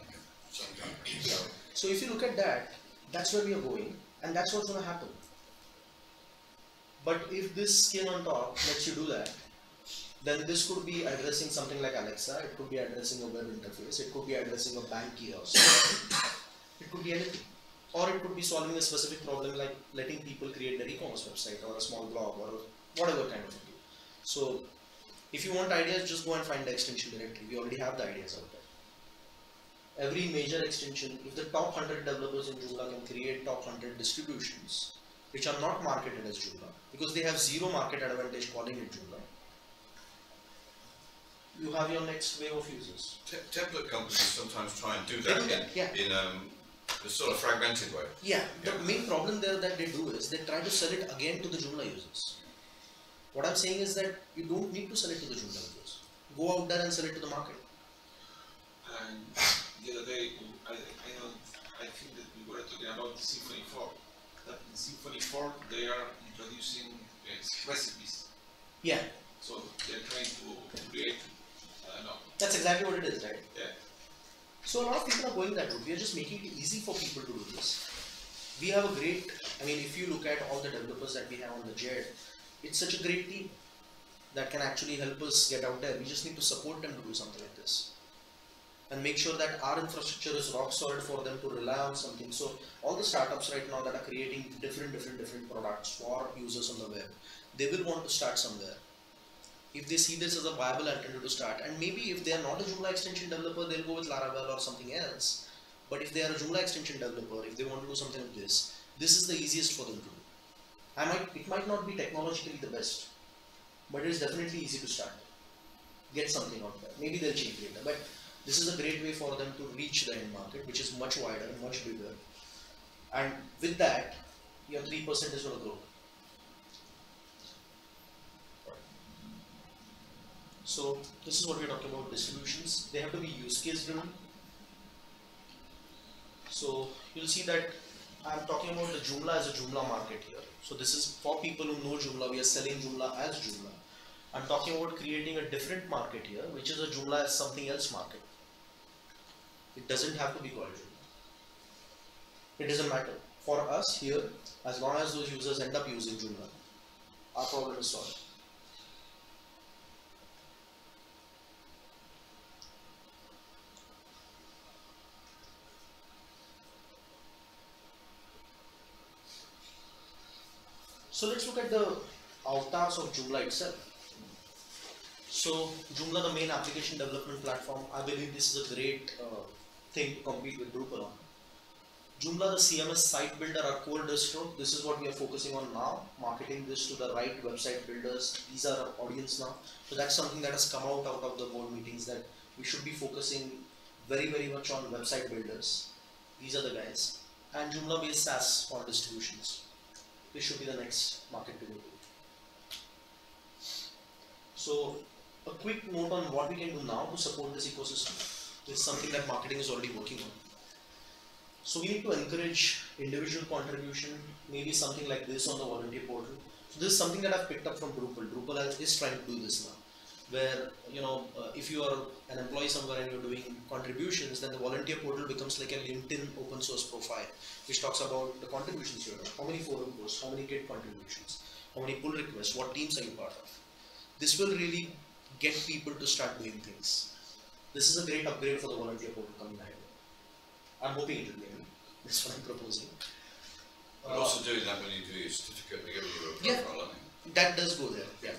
Some guy. Yeah. So if you look at that, that's where we are going, and that's what's going to happen. But if this skin on top lets you do that, then this could be addressing something like Alexa, it could be addressing a web interface, it could be addressing a bank kiosk, it could be anything. Or it could be solving a specific problem like letting people create their e-commerce website or a small blog or whatever kind of thing. So if you want ideas, just go and find the extension directory. We already have the ideas out there. Every major extension, if the top 100 developers in Joomla can create top 100 distributions, which are not marketed as Joomla, because they have zero market advantage calling it Joomla, you have your next wave of users. Te- template companies sometimes try and do that do that, yeah. in, in um, a sort of fragmented way. Yeah, the Yeah. main problem there that they do is they try to sell it again to the Joomla users. What I'm saying is that you don't need to sell it to the Joomla users. Go out there and sell it to the market. And the other day, I, I know, I think that we were talking about the Symfony 4. Symfony 4, they are introducing uh, recipes. Yeah, So they're trying to create, I don't that's exactly what it is, right? yeah. So a lot of people are going that route. We are just making it easy for people to do this. We have a great, I mean, if you look at all the developers that we have on the JED, it's such a great team that can actually help us get out there. We just need to support them to do something like this. And make sure that our infrastructure is rock solid for them to rely on something. So all the startups right now that are creating different, different, different products for users on the web, they will want to start somewhere if they see this as a viable alternative to start, and maybe if they are not a Joomla extension developer, they'll go with Laravel or something else. But if they are a Joomla extension developer, if they want to do something like this, this is the easiest for them to do. I might, it might not be technologically the best, but it's definitely easy to start. Get something out there. Maybe they'll change later, but this is a great way for them to reach the end market, which is much wider much bigger. And with that, your 3% is going to grow. So this is what we're talking about distributions. They have to be use case driven. So you'll see that I'm talking about the Joomla as a Joomla market here. So this is for people who know Joomla, we are selling Joomla as Joomla. I'm talking about creating a different market here, which is a Joomla as something else market. It doesn't have to be called Joomla. It doesn't matter. For us here, as long as those users end up using Joomla, our problem is solved. So let's look at the avatars of Joomla itself. So Joomla, the main application development platform, I believe this is a great uh, thing to compete with Drupal on. Joomla, the CMS site builder, our core distro. This is what we are focusing on now, marketing this to the right website builders. These are our audience now. So that's something that has come out out of the board meetings that we should be focusing very very much on website builders. These are the guys. And Joomla based SaaS for distributions this should be the next market to go to. So a quick note on what we can do now to support this ecosystem is something that marketing is already working on. So we need to encourage individual contribution, maybe something like this on the volunteer portal. So this is something that I've picked up from Drupal. Drupal is trying to do this now, where you know uh, if you are an employee somewhere and you're doing contributions, then the volunteer portal becomes like a LinkedIn open source profile, which talks about the contributions you're doing, how many forum posts, how many Git contributions, how many pull requests, what teams are you part of. This will really get people to start doing things. This is a great upgrade for the volunteer portal coming ahead. I'm hoping it will be. Mean, that's what I'm proposing. But also doing that when you do your certificate, they're giving you a Yeah. they? that does go there yeah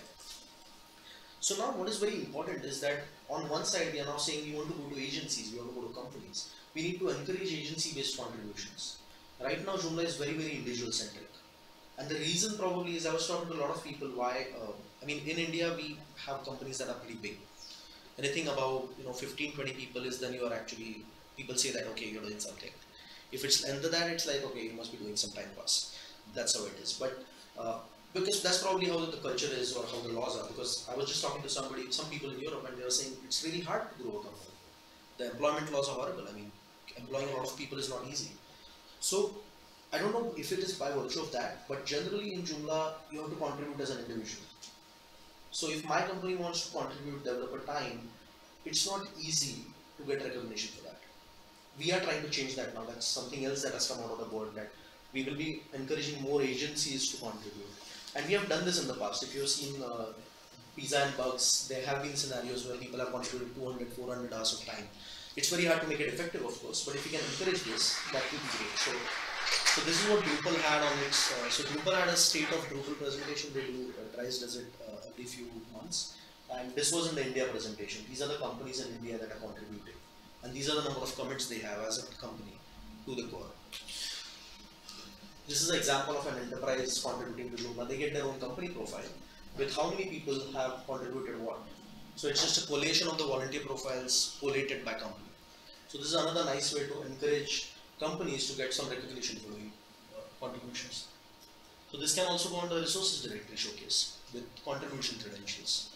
so now what is very important is that on one side we are now saying we want to go to agencies we want to go to companies we need to encourage agency based contributions right now joomla is very very individual centric and the reason probably is i was talking to a lot of people why uh, i mean in india we have companies that are pretty big anything about you know 15 20 people is then you are actually people say that okay you're doing something if it's under that it's like okay you must be doing some time pass that's how it is but uh, because that's probably how the culture is or how the laws are. Because I was just talking to somebody, some people in Europe, and they were saying it's really hard to grow a company. The employment laws are horrible. I mean, employing a lot of people is not easy. So I don't know if it is by virtue of that, but generally in Joomla, you have to contribute as an individual. So if my company wants to contribute developer time, it's not easy to get recognition for that. We are trying to change that now. That's something else that has come out of the board that we will be encouraging more agencies to contribute. And we have done this in the past. If you have seen uh, Pizza and Bugs, there have been scenarios where people have contributed 200, 400 hours of time. It's very hard to make it effective, of course, but if you can encourage this, that would be great. So, so this is what Drupal had on its. Uh, so Drupal had a state of Drupal presentation. They do uh, does it few months, and this was in the India presentation. These are the companies in India that are contributing, and these are the number of commits they have as a company to the core. This is an example of an enterprise contributing to Joomla. They get their own company profile with how many people have contributed what. So it's just a collation of the volunteer profiles collated by company. So this is another nice way to encourage companies to get some recognition for doing uh, contributions. So this can also go the resources directory showcase with contribution credentials.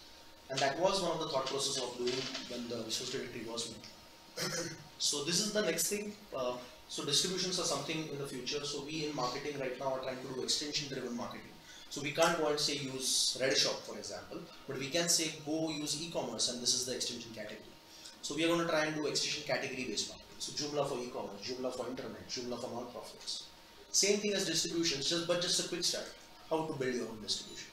And that was one of the thought process of doing when the resource directory was made. so this is the next thing. Uh, so distributions are something in the future. So we in marketing right now are trying to do extension driven marketing. So we can't go and say use Redshop for example, but we can say go use e-commerce and this is the extension category. So we are going to try and do extension category based marketing. So Joomla for e-commerce, Joomla for internet, Joomla for non-profits. Same thing as distributions, just but just a quick start. How to build your own distribution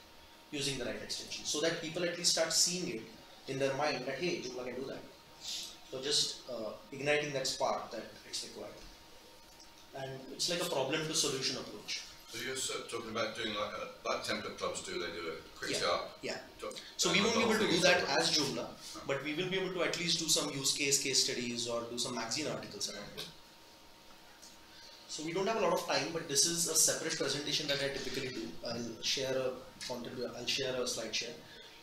using the right extension, so that people at least start seeing it in their mind that hey, Joomla can do that. So just uh, igniting that spark that it's required and it's like a problem to solution approach. So you're sort of talking about doing like, uh, like template clubs do, they do a quick Yeah. Yeah. Talk- So we won't be able to do that as Joomla, but we will be able to at least do some use case case studies or do some magazine articles around it. So we don't have a lot of time, but this is a separate presentation that I typically do. I'll share a content. I'll share a slide share.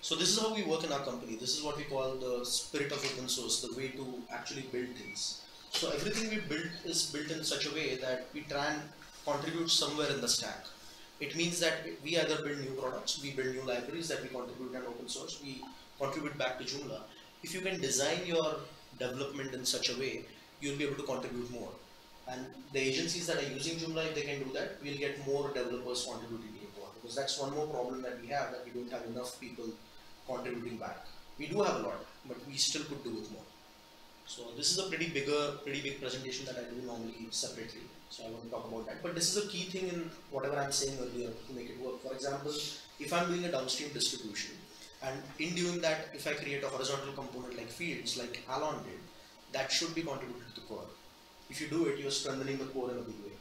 So this is how we work in our company. This is what we call the spirit of open source, the way to actually build things. So everything we build is built in such a way that we try and contribute somewhere in the stack. It means that we either build new products, we build new libraries that we contribute and open source, we contribute back to Joomla. If you can design your development in such a way, you'll be able to contribute more. And the agencies that are using Joomla, if they can do that, we'll get more developers contributing. Because that's one more problem that we have, that we don't have enough people contributing back. We do have a lot, but we still could do with more. So this is a pretty bigger, pretty big presentation that I do normally separately. So I want to talk about that. But this is a key thing in whatever I'm saying earlier to make it work. For example, if I'm doing a downstream distribution, and in doing that, if I create a horizontal component like fields, like Allon did, that should be contributed to the core. If you do it, you're strengthening the core in a big way.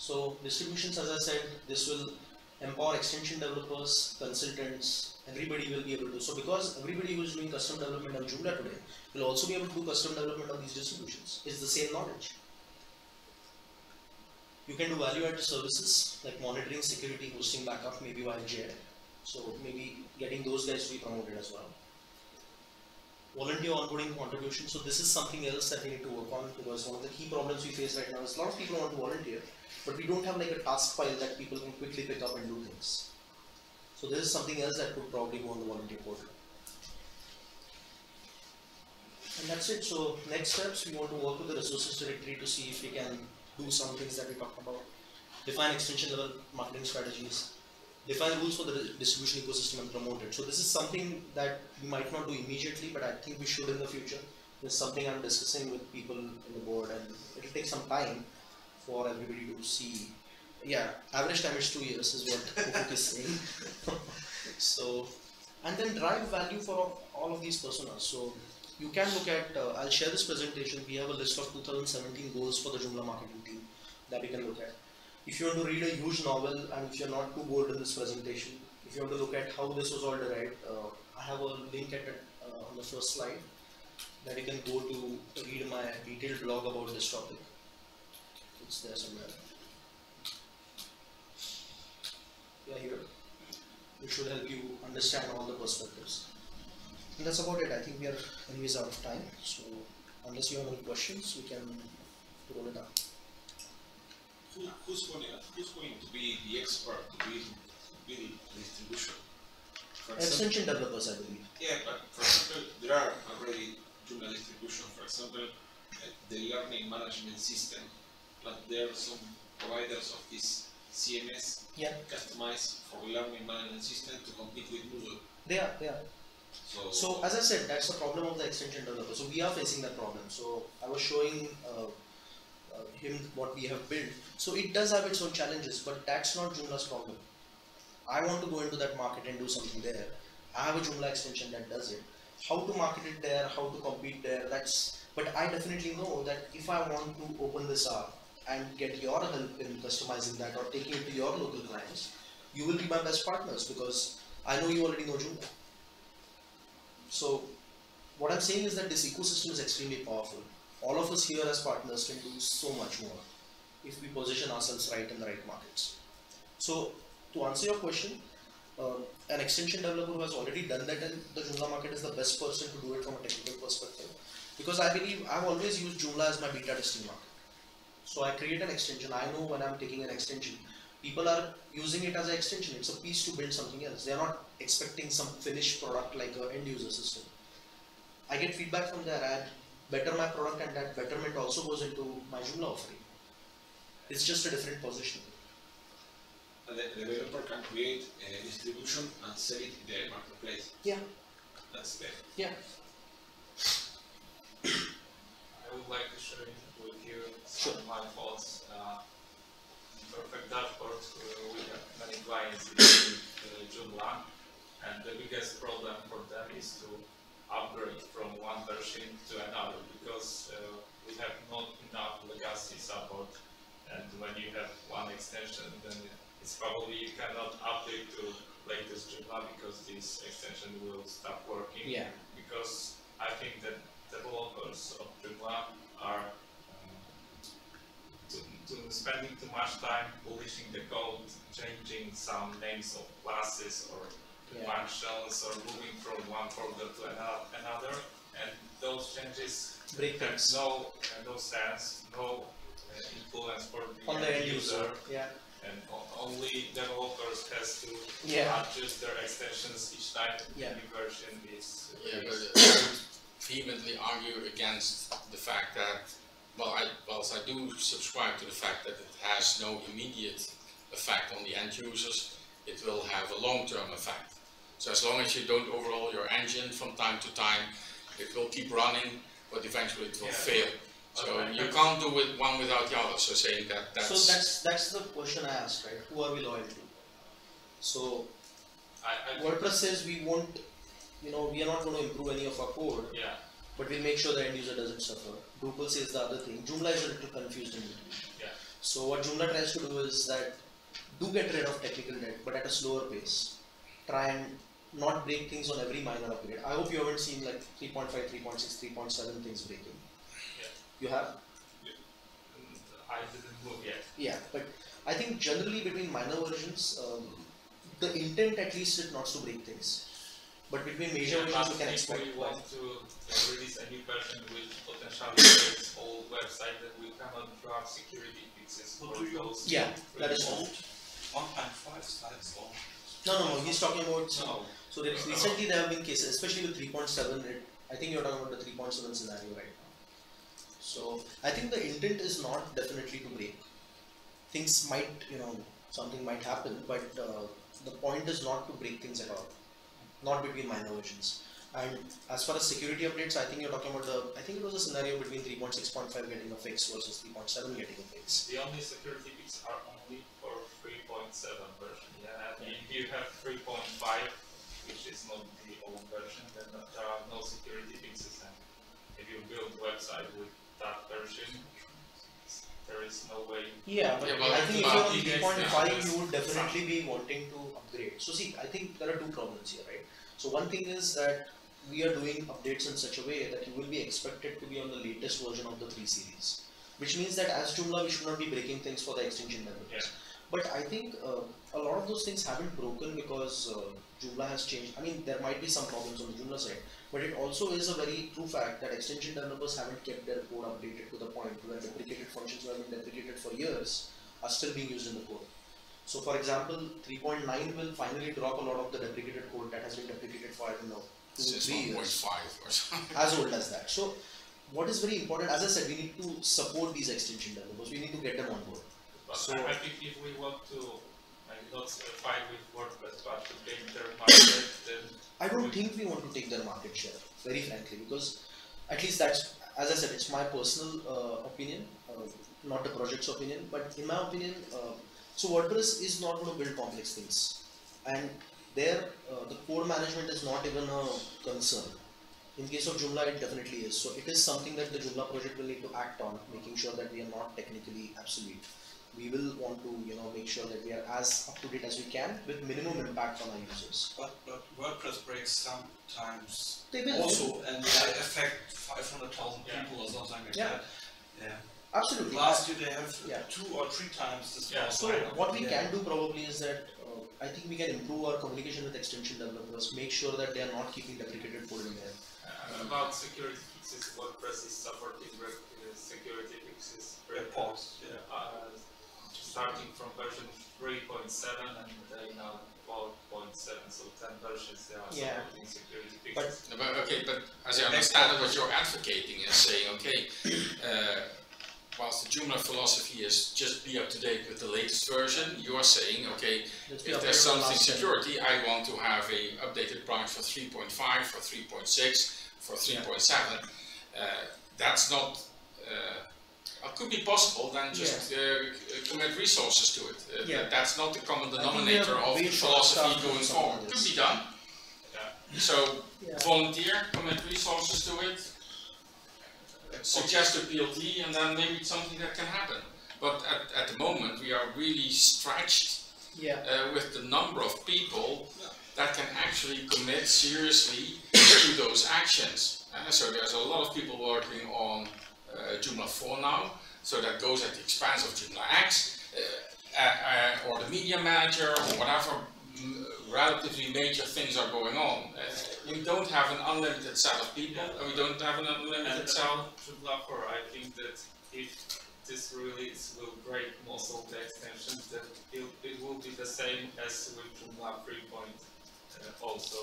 So distributions, as I said, this will empower extension developers, consultants, everybody will be able to. So because everybody who is doing custom development on Joomla today will also be able to do custom development on these distributions. It's the same knowledge. You can do value-added services like monitoring, security, hosting, backup, maybe via JED. So maybe getting those guys to be promoted as well. Volunteer onboarding contribution. So this is something else that we need to work on because one of the key problems we face right now is a lot of people want to volunteer, but we don't have like a task file that people can quickly pick up and do things. So this is something else that could probably go on the volunteer portal. And that's it. So next steps, we want to work with the resources directory to see if we can do some things that we talked about. Define extension level marketing strategies. Define rules for the distribution ecosystem and promote it. So this is something that we might not do immediately, but I think we should in the future. This is something I'm discussing with people in the board and it'll take some time for everybody to see. Yeah, average time is two years is what Ufuk is saying. so, and then drive value for all of these personas. So you can look at, uh, I'll share this presentation. We have a list of 2017 goals for the Joomla marketing team that we can look at. If you want to read a huge novel and if you're not too bored in this presentation, if you want to look at how this was all derived, uh, I have a link at uh, on the first slide that you can go to read my detailed blog about this topic. It's there somewhere. Yeah, here. It should help you understand all the perspectives. And that's about it. I think we are anyways out of time. So unless you have any questions, we can roll it up. Who, who's going to, who's going to be the expert to build, build distribution? For example, Extension developers, I believe. yeah, but for example, there are already Joomla distribution, for example, uh, the learning management system, but there are some providers of this CMS Yeah, customized for learning management system to compete with Moodle. they are, they are. So, So as I said, that's the problem of the extension developer. So we are facing that problem. So I was showing uh, uh, him what we have built. So it does have its own challenges, but that's not Joomla's problem. I want to go into that market and do something there. I have a Joomla extension that does it. How to market it there, how to compete there, that's, but I definitely know that if I want to open this up and get your help in customizing that or taking it to your local clients, you will be my best partners because I know you already know Joomla. So what I'm saying is that this ecosystem is extremely powerful. All of us here as partners can do so much more if we position ourselves right in the right markets. So to answer your question, uh, an extension developer who has already done that in the Joomla market is the best person to do it from a technical perspective. Because I believe I've always used Joomla as my beta testing market. So I create an extension. I know when I'm taking an extension, people are using it as an extension. It's a piece to build something else. They're not expecting some finished product like an end user system. I get feedback from there. I better my product, and that betterment also goes into my Joomla offering. It's just a different position. the developer can create a distribution and sell it in the marketplace. Yeah. That's the Yeah. I would like to show with you some my thoughts. Uh, Perfect Dashboard, uh, we have many clients using uh, Joomla, and the biggest problem for them is to upgrade from one version to another because uh, we have not enough legacy support. And when you have one extension, then it's probably you cannot update to latest Joomla because this extension will stop working Yeah. because I think that developers of Joomla are um, to spending too much time polishing the code, changing some names of classes or Yeah. functions, or moving from one folder to another, and those changes Break have no uh, no sense, no uh, influence for the on the end user. Yeah. and o- only developers has to Yeah. adjust their extensions each time Yeah. the new version is Yeah, released. I vehemently argue against the fact that, well, I, whilst I do subscribe to the fact that it has no immediate effect on the end users, it will have a long-term effect. So as long as you don't overhaul your engine from time to time, it will keep running, but eventually it will Yeah. fail. So Okay. you can't do it one without the other, so saying that that's. So that's that's the question I asked, right? Who are we loyal to? So I, I, WordPress says we won't, you know, we are not going to improve any of our code, yeah, but we'll make sure the end user doesn't suffer. Drupal says the other thing. Joomla is a little confused in between. Yeah. So what Joomla tries to do is that do get rid of technical debt, but at a slower pace. Try and not break things on every minor upgrade. I hope you haven't seen like 3.5, 3.6, 3.7 things breaking. Yeah. You have? and I didn't move yet. Yeah, but I think generally between minor versions, um, the intent at least is not to break things. But between major Yeah, versions, but you can if expect. we want to uh, release a new version which potentially breaks all website, then we cannot drop security fixes What for those. Yeah, that is really old. One point five slides long. No, no, no. He's talking about. No. So there is, recently there have been cases, especially with 3.7. I think you're talking about the 3.7 scenario right now. So I think the intent is not definitely to break. Things might, you know, something might happen, but uh, the point is not to break things at all. Not between minor versions. And as far as security updates, I think you're talking about the. I think it was a scenario between 3.6.5 getting a fix versus 3.7 getting a fix. The only security fixes are only for 3.7 version. Yeah, and if you have 3.5, which is not the old version, then there are no security fixes. And if you build website with that version, there is no way. Yeah, but Yeah, well, I think if you're on 3.5, you would definitely be wanting to upgrade. So see, I think there are two problems here, right? So one thing is that we are doing updates in such a way that you will be expected to be on the latest version of the 3 series. Which means that as Joomla, we should not be breaking things for the extension developers. Yeah. But I think uh, a lot of those things haven't broken because uh, Joomla has changed. I mean, there might be some problems on the Joomla side, but it also is a very true fact that extension developers haven't kept their code updated to the point where deprecated functions that have been deprecated for years are still being used in the code. So for example, 3.9 will finally drop a lot of the deprecated code that has been deprecated for I don't know two, Since three years, five or something. as old as that. So what is very important, as I said, we need to support these extension developers. We need to get them on board. But So- I think if we want to, like, not uh, fight with WordPress, but to gain their market, then I don't think we want to take their market share, very frankly, because at least that's, as I said, it's my personal uh, opinion, uh, not the project's opinion. But in my opinion, uh, so WordPress is not going to build complex things, and there uh, the core management is not even a concern. In case of Joomla, it definitely is. So it is something that the Joomla project will need to act on, making sure that we are not technically obsolete. We will want to, you know, make sure that we are as up to date as we can with minimum impact on our users. But, but WordPress breaks sometimes They will. also, and they affect five hundred thousand Yeah. people or something like Yeah. that. Yeah. Absolutely. Last year they have Yeah. two or three times this. Yeah, So higher. what we Yeah. can do probably is that uh, I think we can improve our communication with extension developers, make sure that they are not keeping deprecated code in there. uh, about security fixes, WordPress is supporting uh, security fixes Reports, yeah. uh, starting from version 3.7 and they now 4.7, so 10 versions they are Yeah. supporting security fixes. But- No, But, okay, but as I understand it, what you're advocating is saying, okay, uh, whilst the Joomla philosophy is just be up to date with the latest version, you are saying, okay, Let's if there's something last ten. security, I want to have a updated branch for three point five, for three point six, for three point seven. Uh, that's not, uh, it could be possible, then just uh, commit resources to it. Uh, Yeah. that- That's not the common I think we denominator of philosophy staff to do going forward. like Could be done. Yeah. So Yeah. volunteer, commit resources to it, suggest a PLT, and then maybe it's something that can happen. But at, at the moment, we are really stretched Yeah, uh, with the number of people that can actually commit seriously to those actions. Uh, so there's a lot of people working on Joomla 4 now, so that goes at the expense of Joomla X, uh, uh, uh, or the media manager, or whatever mm, relatively major things are going on. Uh, we don't have an unlimited set of people, and we don't have an unlimited set of Joomla 4, I think that if this release will break most of the extensions, that it, it will be the same as with Joomla 3. Point, uh, also.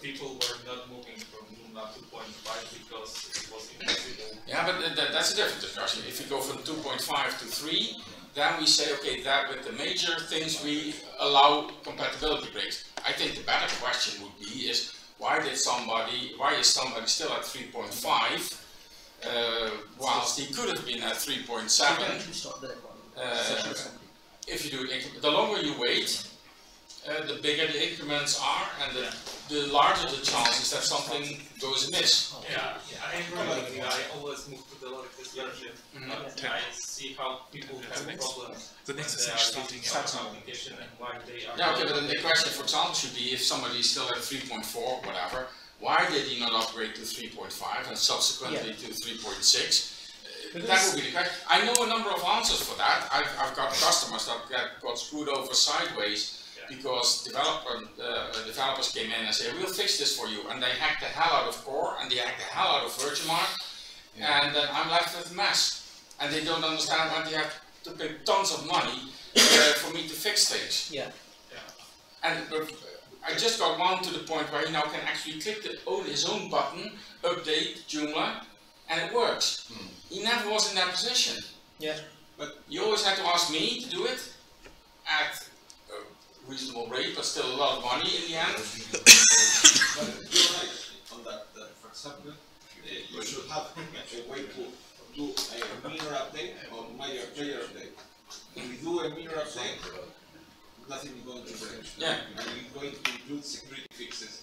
People were not moving from Joomla 2.5 because it was impossible. Yeah, but th- th- that's a different discussion. If you go from two point five to three, then we say, okay, that with the major things we allow compatibility breaks. I think the better question would be is, why did somebody, why is somebody still at three point five, uh, whilst he could have been at three point seven? Actually stop the recording. Uh, Session is complete. If you do, incre- the longer you wait, uh, the bigger the increments are, and the, the larger the chances that something goes amiss. Yeah, I agree with you, I always move to the latest version, Mhm. but I see how people have problems The next they are session starting starts our now. application and why they are. Yeah, okay, but then the question, for example, should be if somebody is still at three point four, or whatever, why did he not upgrade to three point five and subsequently to three point six? Uh, That would be the question. I know a number of answers for that. I've, I've got customers that get, got screwed over sideways Yeah. Because developer, uh, developers came in and said, we'll fix this for you, and they hacked the hell out of Core and they hacked the hell out of VirtueMart, and then I'm left with a mess. And they don't understand why they have to pay tons of money uh, for me to fix things. Yeah. yeah. And but I just got one to the point where he now can actually click the own, his own button, update Joomla, and it works. He never was in that position. Yeah. But you always had to ask me to do it at a reasonable rate, but still a lot of money in the end. But you're right on that, that for example, uh, you should have a way to do a minor update or major, major update. If we do a minor update, nothing is going to change. Yeah. And we're going to include security fixes.